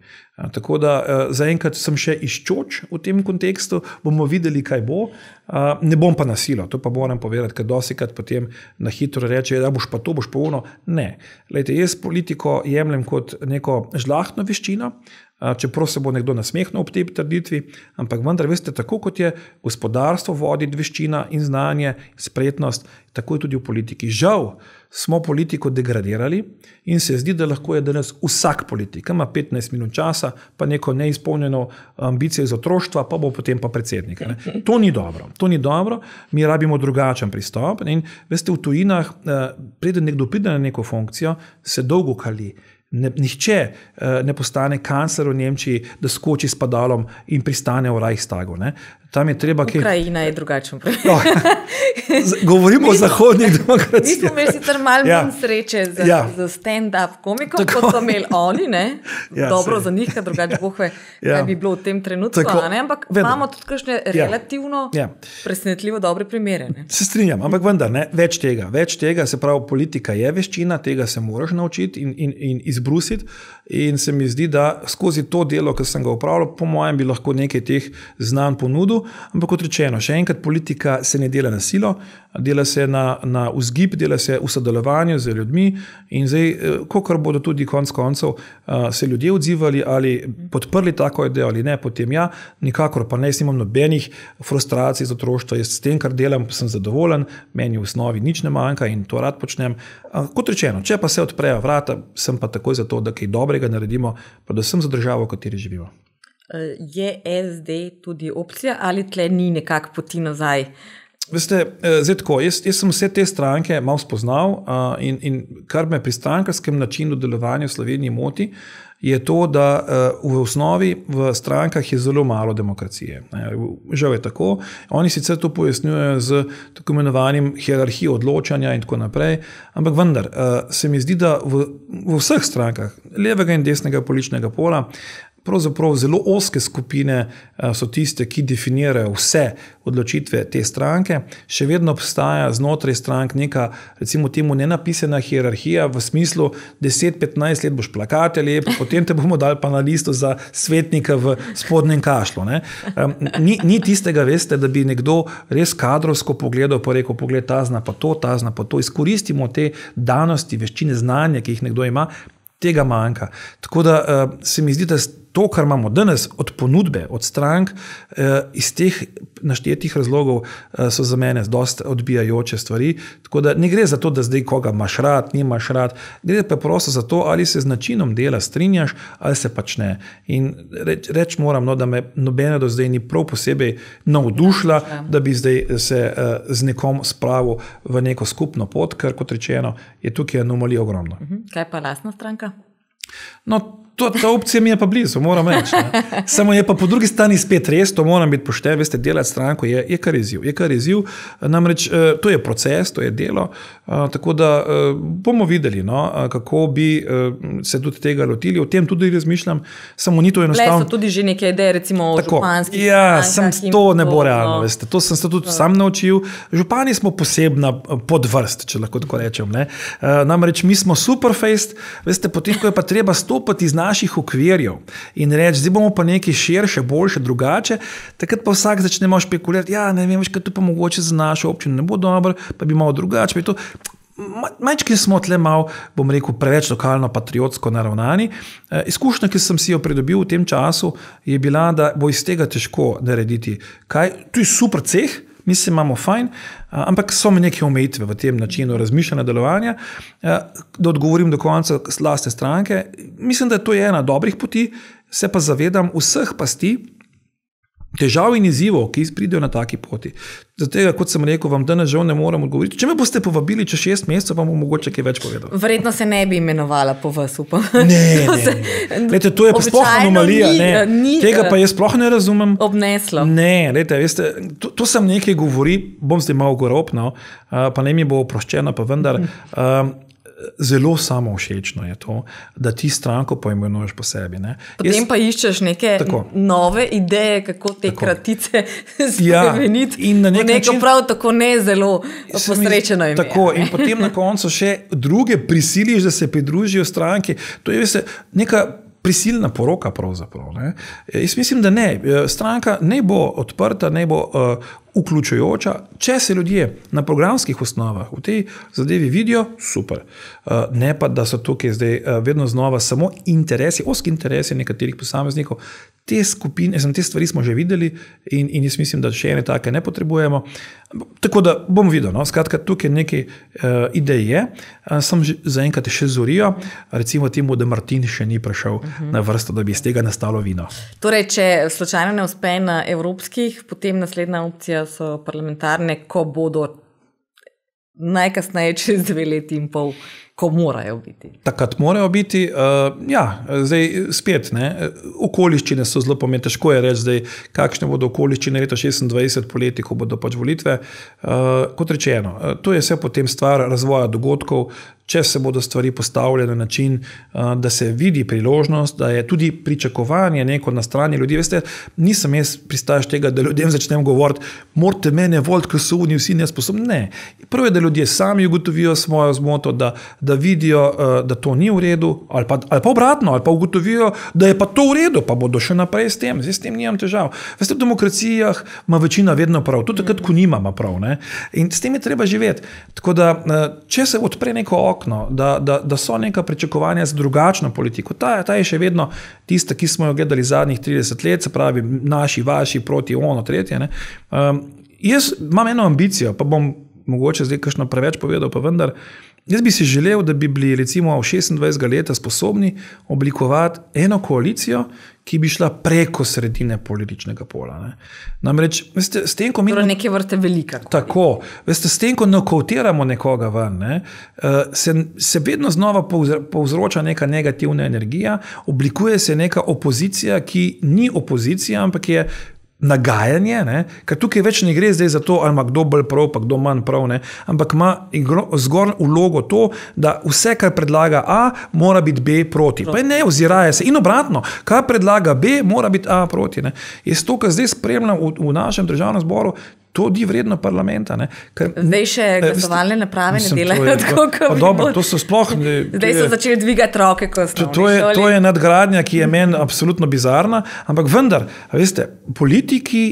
Tako da zaenkrat sem še iščoč v tem kontekstu, bomo videli, kaj bo. Ne bom pa nasilo, to pa moram povedati, ker dosikrat potem na hitro reče, da boš pa to, boš pa uno. Ne. Lejte, jaz politiko jemljem kot neko žlahtno veščino, čeprav se bo nekdo nasmehnil ob tej trditvi, ampak vendar, veste, tako kot je gospodarstvo voditi veščina in znanje, spretnost, tako je tudi v politiki. Žal smo politiko degradirali in se zdi, da lahko je danes vsak politik, ima 15 minut časa, pa neko neizpolnjeno ambicijo iz otroštva, pa bo potem pa predsednik. Ne? To ni dobro, to ni dobro, mi rabimo drugačen pristop. In veste, v tujinah, preden nekdo pride na neko funkcijo, se dolgo kali. Ne, nihče uh, ne postane kancler v Nemčiji, da skoči s padalom in pristane v Reichstagu. Ne. Tam je treba. Ukrajina kaj... je drugačen. No, (laughs) govorimo o zahodnih demokracijah. Mi smo (laughs) imeli sicer malo ja. sreče z, ja. z stand-up komikom, kot so imeli oni. (laughs) Ja, Dobro se. za njih, drugače bohve, ja. kaj bi bilo v tem trenutku. Tako, ampak vedno. imamo tudi kakšne ja. relativno ja. presenetljivo dobre primere. Ne? Se strinjam, ampak vendar ne, več tega. Več tega, se pravi, politika je veščina, tega se moraš naučiti in, in, in izbrusiti. In se mi zdi, da skozi to delo, ki sem ga upravljal, po mojem, bi lahko nekaj teh znanj ponudil. Ampak kot rečeno, še enkrat, politika se ne dela na silo, dela se na, na vzgib, dela se v sodelovanju z ljudmi. In zdaj, eh, ko bodo tudi konec koncev uh, se ljudje odzivali ali podprli tako idejo ali ne, potem ja, nikakor pa ne, imam nobenih frustracij z otroštvom, jaz s tem, kar delam, sem zadovoljen, meni v osnovi nič ne manjka in to rad počnem. Kot rečeno, če pa se odprejo vrata, sem pa takoj za to, da kaj dobrega naredimo, predvsem za državo, v kateri živimo. Eh, je SD tudi opcija ali tle ni nekako poti nazaj? Veste, eh, zdaj tako, jaz, jaz sem vse te stranke malo spoznal uh, in, in kar me pri strankarskem načinu delovanja v Sloveniji moti, je to, da uh, v osnovi v strankah je zelo malo demokracije. Žal je tako. Oni sicer to pojasnjujejo z tako imenovanim hierarhijo odločanja in tako naprej, ampak vendar uh, se mi zdi, da v, v vseh strankah, levega in desnega političnega pola, pravzaprav zelo oske skupine eh, so tiste, ki definirajo vse odločitve te stranke. Še vedno obstaja znotraj strank neka, recimo, temu nenapisana hierarhija v smislu, da 10-15 let boš plakatelj, potem te bomo dali pa na listo za svetnika v spodnjem kašlu. Ni, ni tistega, veste, da bi nekdo res kadrovsko pogledal in rekel: Poglej, ta zna pa to, ta zna pa to. Izkoristimo te danosti, veščine, znanja, ki jih nekdo ima. Tega manjka. Tako da uh, se mi zdi, da to, kar imamo danes od ponudbe, od strank, eh, iz teh naštetih razlogov eh, so za mene dosta odbijajoče stvari. Tako da ne gre za to, da zdaj koga imaš rad, nimaš rad, gre pa prosto za to, ali se z načinom dela strinjaš ali se pač ne. In reč, reč moram, no, da me nobena do zdaj ni prav posebej navdušila, da bi zdaj se uh, z nekom spravil v neko skupno pot, ker kot rečeno, je tukaj anomalija ogromna. Mhm. Kaj pa lastna stranka? No, To, ta opcija mi je pa blizu, moram reči. Ne. Samo je pa po drugi strani spet res, to moram biti pošten, veste, delati stranko je, je kar izziv. Je kar izziv, namreč eh, to je proces, to je delo. Eh, tako da eh, bomo videli, no, kako bi se tudi tega lotili. O tem tudi razmišljam, samo ni to enostavno. Le so tudi že neke ideje, recimo o županskih. Ja, sem to ne bo realno, veste. To sem se tudi to. sam naučil. Župani smo posebna podvrst, če lahko tako rečem. Ne. Namreč mi smo superfaced, veste, potem, ko je pa treba stopiti iz naših okvirjev in reči, zdaj bomo pa nekaj širše, boljše, drugače, takrat pa vsak začne špekulirati, da ja, ne vem, kaj to pa mogoče za našo občino ne bo dobro, pa bi malo drugače. Majčki smo tle malo, bom rekel, preveč lokalno, patriotsko naravnani. E, izkušnja, ki sem si jo pridobil v tem času, je bila, da bo iz tega težko narediti. Kaj? Tu je super ceh, mi se imamo fajn, ampak so mi neke omejitve v tem načinu razmišljanja, delovanja. Da odgovorim do konca s lastne stranke, mislim, da je to ena dobrih poti, se pa zavedam vseh pasti, težav in izzivov, ki pridejo na taki poti. Zato, kot sem rekel, vam danes žal ne morem odgovoriti. Če me boste povabili čez šest mesecev, vam bom mogoče kaj več povedal. Verjetno se ne bi imenovala po vas, upam. Ne, ne, (laughs) ne. Lete, to je sploh anomalija. Ni, ni, Tega pa jaz sploh ne razumem. Obneslo. Ne, lete, veste, to, to sem nekaj govoril, bom zdaj malo goropno, pa ne mi bo oproščeno, pa vendar. Um, zelo samo všečno je to, da ti stranko poimenuješ po sebi. Ne. Potem Jaz, pa iščeš neke tako. nove ideje, kako te tako. kratice (laughs) spremeniti. Ja, in na nek način prav tako ne zelo posrečeno je. Tako, in potem na koncu še druge prisiliš, da se pridružijo stranki. To je vse neka. Prisilna poroka, pravzaprav. Ne? Jaz mislim, da ne. Stranka ne bo odprta, ne bo uh, vključujoča, če se ljudje na programskih osnovah v tej zadevi vidijo, super. Uh, ne pa, da so tukaj zdaj uh, vedno znova samo interesi, oski interesi nekaterih posameznikov. Te skupine, znam, te stvari smo že videli in, in jaz mislim, da še ene take ne potrebujemo. Tako da bom videl. No? Skratka, tukaj nekaj uh, idej je, uh, sem zaenkrat še zorijo, recimo temu, da Martin še ni prišel uh -huh. na vrsto, da bi iz tega nastalo vino. Torej, če slučajno ne uspe na evropskih, potem naslednja opcija so parlamentarne, ko bodo najkasneje čez dve leti in pol, ko morajo biti. Takrat morajo biti, uh, ja, zdaj spet, ne, okoliščine so zelo pomembne. Težko je reči, kakšne bodo okoliščine leta 26, poleti, ko bodo pač volitve. Uh, kot rečeno, uh, to je vse potem stvar razvoja dogodkov če se bodo stvari postavljene na način, da se vidi priložnost, da je tudi pričakovanje neko na strani ljudi. Veste, nisem jaz pristaš tega, da ljudem začnem govoriti, morate mene voliti, ker so oni vsi nesposobni. Ne. Prvo je, da ljudje sami ugotovijo svojo zmoto, da, da vidijo, da to ni v redu, ali pa, ali pa obratno, ali pa ugotovijo, da je pa to v redu, pa bodo še naprej s tem. Zdaj s tem nimam težav. Veste, v demokracijah ima večina vedno prav, tudi takrat, ko nimamo prav. Ne? In s tem je treba živeti. Tako da, če se odpre neko oko, okno, da, da, da so neka pričakovanja za drugačno politiko. Ta, ta je še vedno tista, ki smo jo gledali zadnjih 30 let, se pravi, naši, vaši, proti ono, tretje. Um, jaz imam eno ambicijo, pa bom mogoče zdaj kakšno preveč povedal, pa vendar. Jaz bi si želel, da bi bili recimo v 26 letih sposobni oblikovati eno koalicijo, ki bi šla preko sredine političnega pola. Ne. Namreč, veste, s tem, ko mi. Torej, neke vrste velika. Tako, veste, s tem, ko nokautiramo nekoga ven, ne, eh, se, se vedno znova povzroča neka negativna energija, oblikuje se neka opozicija, ki ni opozicija, ampak je nagajanje, ne? ker tukaj več ne gre za to, ali ima kdo bolj prav, pa kdo manj prav, ne? ampak ima zgornjo ulogo to, da vse, kar predlaga A, mora biti B proti. Pa ne, oziraje se in obratno, kar predlaga B, mora biti A proti. Ne? Jaz to, kar zdaj spremljam v, v našem državnem zboru, To ni vredno parlamenta. Ker, Zdaj še glasovalne naprave ne delajo tako, kot bi morali. Zdaj so začeli dvigati roke, ko so to, je, to je nadgradnja, ki je meni absolutno bizarna. Ampak vendar, veste, politiki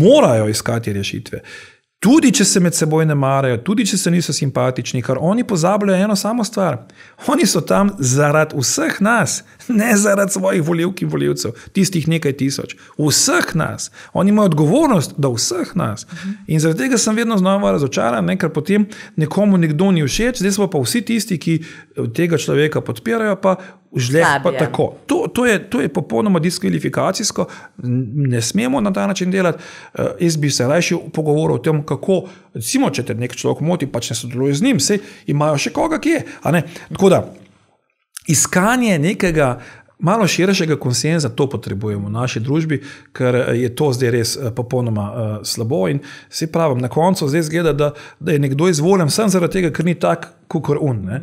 morajo iskati rešitve. Tudi če se med seboj ne marajo, tudi če se niso simpatični, ker oni pozabljajo eno samo stvar. Oni so tam zaradi vseh nas, ne zaradi svojih voljivk in voljivcev, tistih nekaj tisoč, vseh nas. Oni imajo odgovornost do vseh nas. In zaradi tega sem vedno znova razočaran, ne, ker potem nekomu nekdo ni všeč, zdaj smo pa vsi tisti, ki tega človeka podpirajo, pa žleh pa tako. To, to, je, to je popolnoma diskvalifikacijsko, ne smemo na ta način delati. Uh, jaz bi se raje pogovoril o tem, kako, recimo, če te nek človek moti, pač ne sodeluje z njim, vse imajo še koga, ki je. Tako da iskanje nekega. Malo širšega konsenza to potrebujemo v naši družbi, ker je to zdaj res eh, popolnoma uh, slabo. In se pravim, na koncu zdaj zgleda, da, da je nekdo izvoljen samo zaradi tega, ker ni tak, kot on. Ne.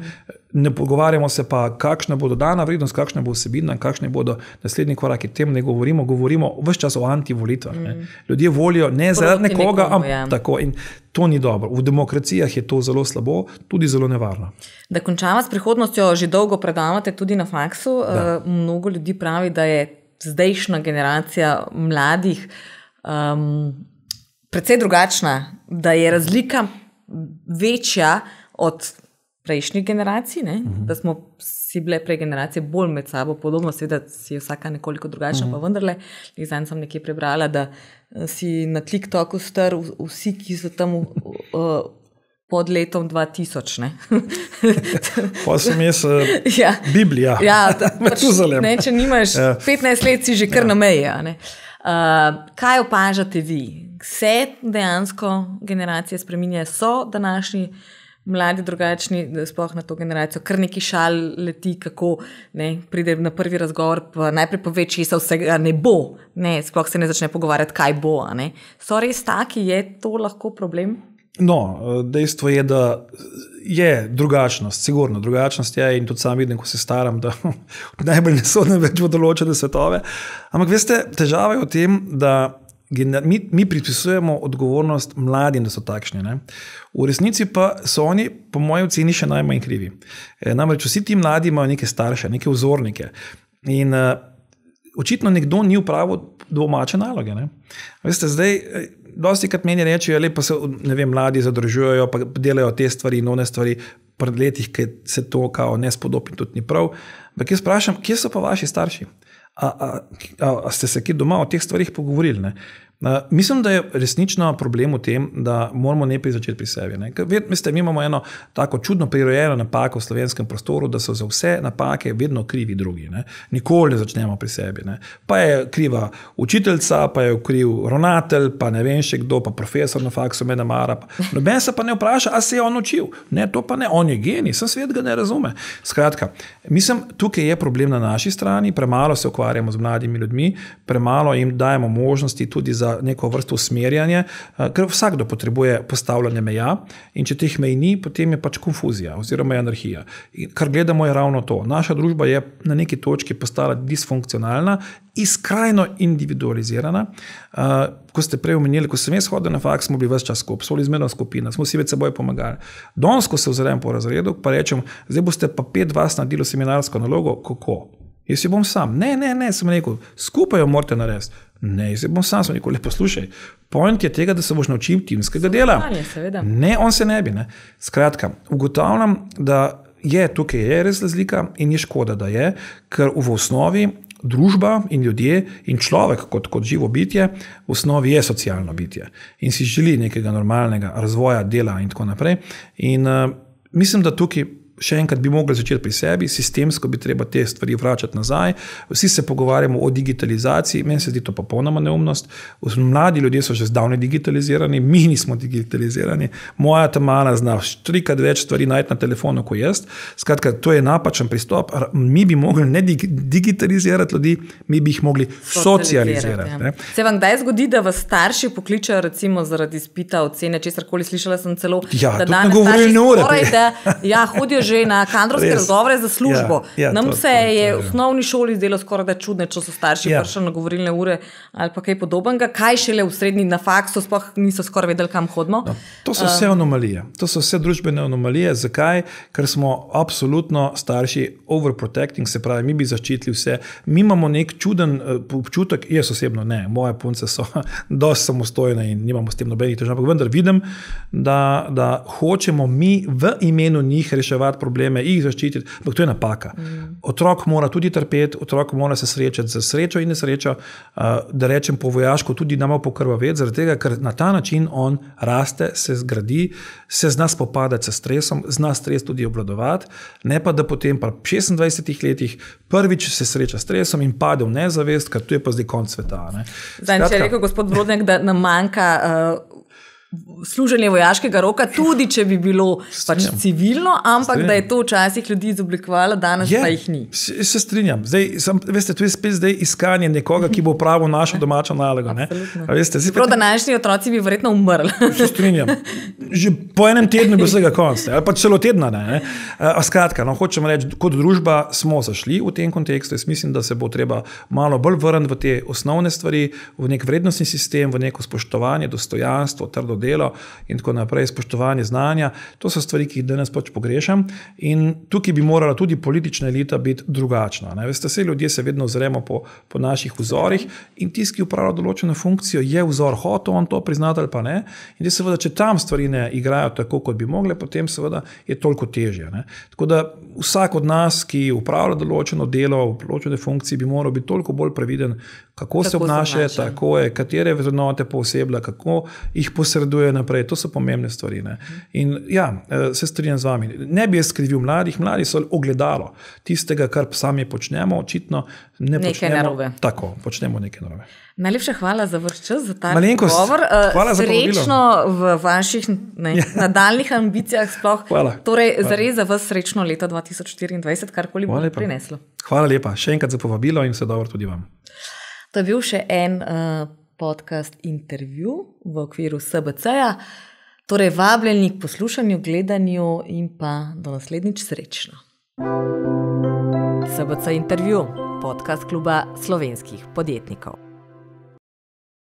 Ne pogovarjamo se pa, kakšna bo dodana vrednost, kakšna bo vsebina, kakšni bodo naslednji koraki. Tem ne govorimo, govorimo vse čas o antivolitvah. Mm. Ljudje volijo ne zaradi nekoga, ampak ja. tako. In to ni dobro. V demokracijah je to zelo slabo, tudi zelo nevarno. Da končamo s prihodnostjo, že dolgo predavate tudi na faksu. Da. Uh, mnogo ljudi pravi, da je zdajšnja generacija mladih um, precej drugačna, da je razlika večja od prejšnjih generacij, uh mhm. -huh. da smo si bile prej generacije bolj med sabo podobno, seveda si je vsaka nekoliko drugačna, uh -huh. pa vendarle, zdaj sem nekaj prebrala, da eh, si na TikToku star vsi, ki so tam. Uh, Pod letom 2000. (laughs) pa sem jaz, uh, ja. Biblija. Ja, (laughs) pač, ne, če nimaš ja. 15 let, si že kar ja. na meji. Uh, kaj opažate vi? Se dejansko generacije spremenjajo, so današnji uh, mladi drugačni, sploh na to generacijo, kar neki šal leti, kako ne, pride na prvi razgovor, pa najprej pove, če se vsega ne bo, ne, sploh se ne začne pogovarjati, kaj bo. So res taki, je to lahko problem? No, dejstvo je, da je drugačnost, sigurno drugačnost je in tudi sam vidim, ko se staram, da (laughs) najbolj ne sodim več v določene svetove. Ampak veste, težava je v tem, da mi, mi pripisujemo odgovornost mladim, da so takšni. Ne? V resnici pa so oni, po mojem oceni, še najmanj krivi. E, namreč vsi ti mladi imajo neke starše, neke vzornike. In uh, očitno nekdo ni upravil domače naloge. Ne? Veste, zdaj, e, dosti krat meni rečejo, da se vem, mladi zadržujejo, pa delajo te stvari in one stvari. Pred leti, ki se to kao ne spodobi, tudi ni prav. Ampak jaz vprašam, kje so pa vaši starši? A, a, a, a ste se kje doma o teh stvarih pogovorili? Ne? Uh, mislim, da je resnično problem v tem, da moramo nekaj začeti pri sebi. Veste, mi imamo eno tako čudno prirojeno napako v slovenskem prostoru, da so za vse napake vedno krivi drugi. Ne? Nikoli ne začnemo pri sebi. Ne? Pa je kriva učiteljica, pa je kriv ravnatelj, pa ne vem še kdo, pa profesor na faksu me namara. Noben se pa ne vpraša, ali se je on učil. Ne, to pa ne, on je genij, sem svet ga ne razume. Skratka, mislim, tukaj je problem na naši strani, premalo se ukvarjamo z mladimi ljudmi, premalo jim dajemo možnosti tudi za neko vrsto usmerjanja, eh, ker vsakdo potrebuje postavljanje meja, in če teh mej ni, potem je pač konfuzija oziroma anarhija. In kar gledamo, je ravno to. Naša družba je na neki točki postala disfunkcionalna skrajno individualizirana. Uh, ko ste prej omenili, ko sem jaz hodil na faks, smo bili vse čas skupaj, smo izmerna skupina, smo si med seboj pomagali. Danes, ko se ozrem po razredu, pa rečem, zdaj boste pa pet vas naredili seminarsko nalogo, kako? Jaz si bom sam. Ne, ne, ne, sem rekel, skupaj jo morate narediti. Ne, zdaj bom sam, rekel, le poslušaj. Point je tega, da se boš naučil timskega dela. Ne, on se ne bi. Ne. Skratka, ugotavljam, da je tukaj je res razlika in je škoda, da je, ker v osnovi družba in ljudje in človek kot, kot živo bitje v osnovi je socialno bitje in si želi nekega normalnega razvoja, dela in tako naprej. In uh, mislim, da tukaj še enkrat bi mogli začeti pri sebi, sistemsko bi treba te stvari vračati nazaj. Vsi se pogovarjamo o digitalizaciji, meni se zdi to popolnoma neumnost. Mladi ljudje so že zdavnaj digitalizirani, mi nismo digitalizirani. Moja ta mala zna štrikrat več stvari najti na telefonu kot jaz. Skratka, to je napačen pristop. Mi bi mogli ne digitalizirati ljudi, mi bi jih mogli socializirati. Ja. Se vam kdaj zgodi, da vas starši pokličajo recimo zaradi spita, ocene, česar koli slišala sem celo, ja, da danes ne govorijo, da ja, hodijo že na kadrovske razgovore za službo. Ja, ja, Nam to- se to- je to v je. osnovni šoli zdelo skoraj da čudno, če so starši Ja. prišli na govorilne ure ali pa kaj podobnega. Kaj šele v srednji na faksu, sploh niso skoraj vedeli, kam hodimo. No, to so vse anomalije, to so vse družbene anomalije. Zakaj? Ker smo absolutno starši overprotecting, se pravi, mi bi zaščitili vse. Mi imamo nek čuden eh, občutek, jaz osebno ne, moje punce so (laughs) dosti samostojne in nimamo s tem nobenih težav, ampak vendar vidim, da, da hočemo mi v imenu njih reševati probleme, jih zaščititi, ampak to je napaka. Otrok mora tudi trpeti, otrok mora se srečati z srečo in nesrečo, eh, da rečem po vojaško, tudi nama pokrvaveti, zaradi tega, ker na ta način on raste, se zgradi, se zna spopadati s stresom, zna stres tudi obvladovati, ne pa da potem pa v 26 letih prvič se sreča s stresom in pade v nezavest, ker tu je pa zdaj konc sveta. ne. Zdaj, če je Skratka, rekel gospod Brodnik, da nam manjka uh, služenje vojaškega roka, tudi če bi bilo (laughs) pač civilno, ampak Strinjam. da je to včasih ljudi izoblikovalo, danes Je, pa jih ni. Se, se strinjam. Zdaj, sem, veste, to je spet zdaj iskanje nekoga, ki bo pravil našo (laughs) domačo nalogo. Veste, Prav pa- današnji otroci bi verjetno umrli. (laughs) Se strinjam. Že po enem tednu bil vsega konc, ali pa celo tedna. Ne, ne. A, Skratka, no, hočem reči, kot družba smo zašli v tem kontekstu. Jaz mislim, da se bo treba malo bolj vrniti v te osnovne stvari, v nek vrednostni sistem, v neko spoštovanje, dostojanstvo, trdo delo in tako naprej, spoštovanje znanja. To so stvari, ki jih danes pač pogrešam. In tukaj bi morala tudi politična elita biti drugačna. Veste, vse ljudje se vedno ozremo po, po naših vzorih in tisti, ki upravlja določeno funkcijo, je vzor, hotel on to priznati ali pa ne. In zdaj, seveda, če tam stvari ne igrajo tako, kot bi mogle, potem seveda je toliko težje. Ne. Tako da vsak od nas, ki upravlja določeno delo v določene funkcije, bi moral biti toliko bolj previden, kako, kako se obnaša, tako je, katere vrednote pooseblja, kako jih posreduje naprej. To so pomembne stvari. Ne. In ja, eh, se strinjam z vami. Ne bi jaz krivil mladih, mladi so ogledalo tistega, kar sami počnemo, očitno ne Nekaj počnemo. narobe. Tako, počnemo nekaj narobe. Najlepša hvala za vaš čas, za ta Malenkost. govor. Uh, Hvala. Srečno v vaših ne, ja. nadaljnih ambicijah. Sploh. Hvala. Torej, Hvala. zares za vas srečno leto 2024, karkoli bo prineslo. Hvala lepa, še enkrat za povabilo in vse dobro tudi vam. To je bil še en uh, podcast intervju v okviru SBC-ja. Torej, vabljeni k poslušanju, gledanju in pa do naslednjič srečno. SBC intervju, podcast kluba slovenskih podjetnikov.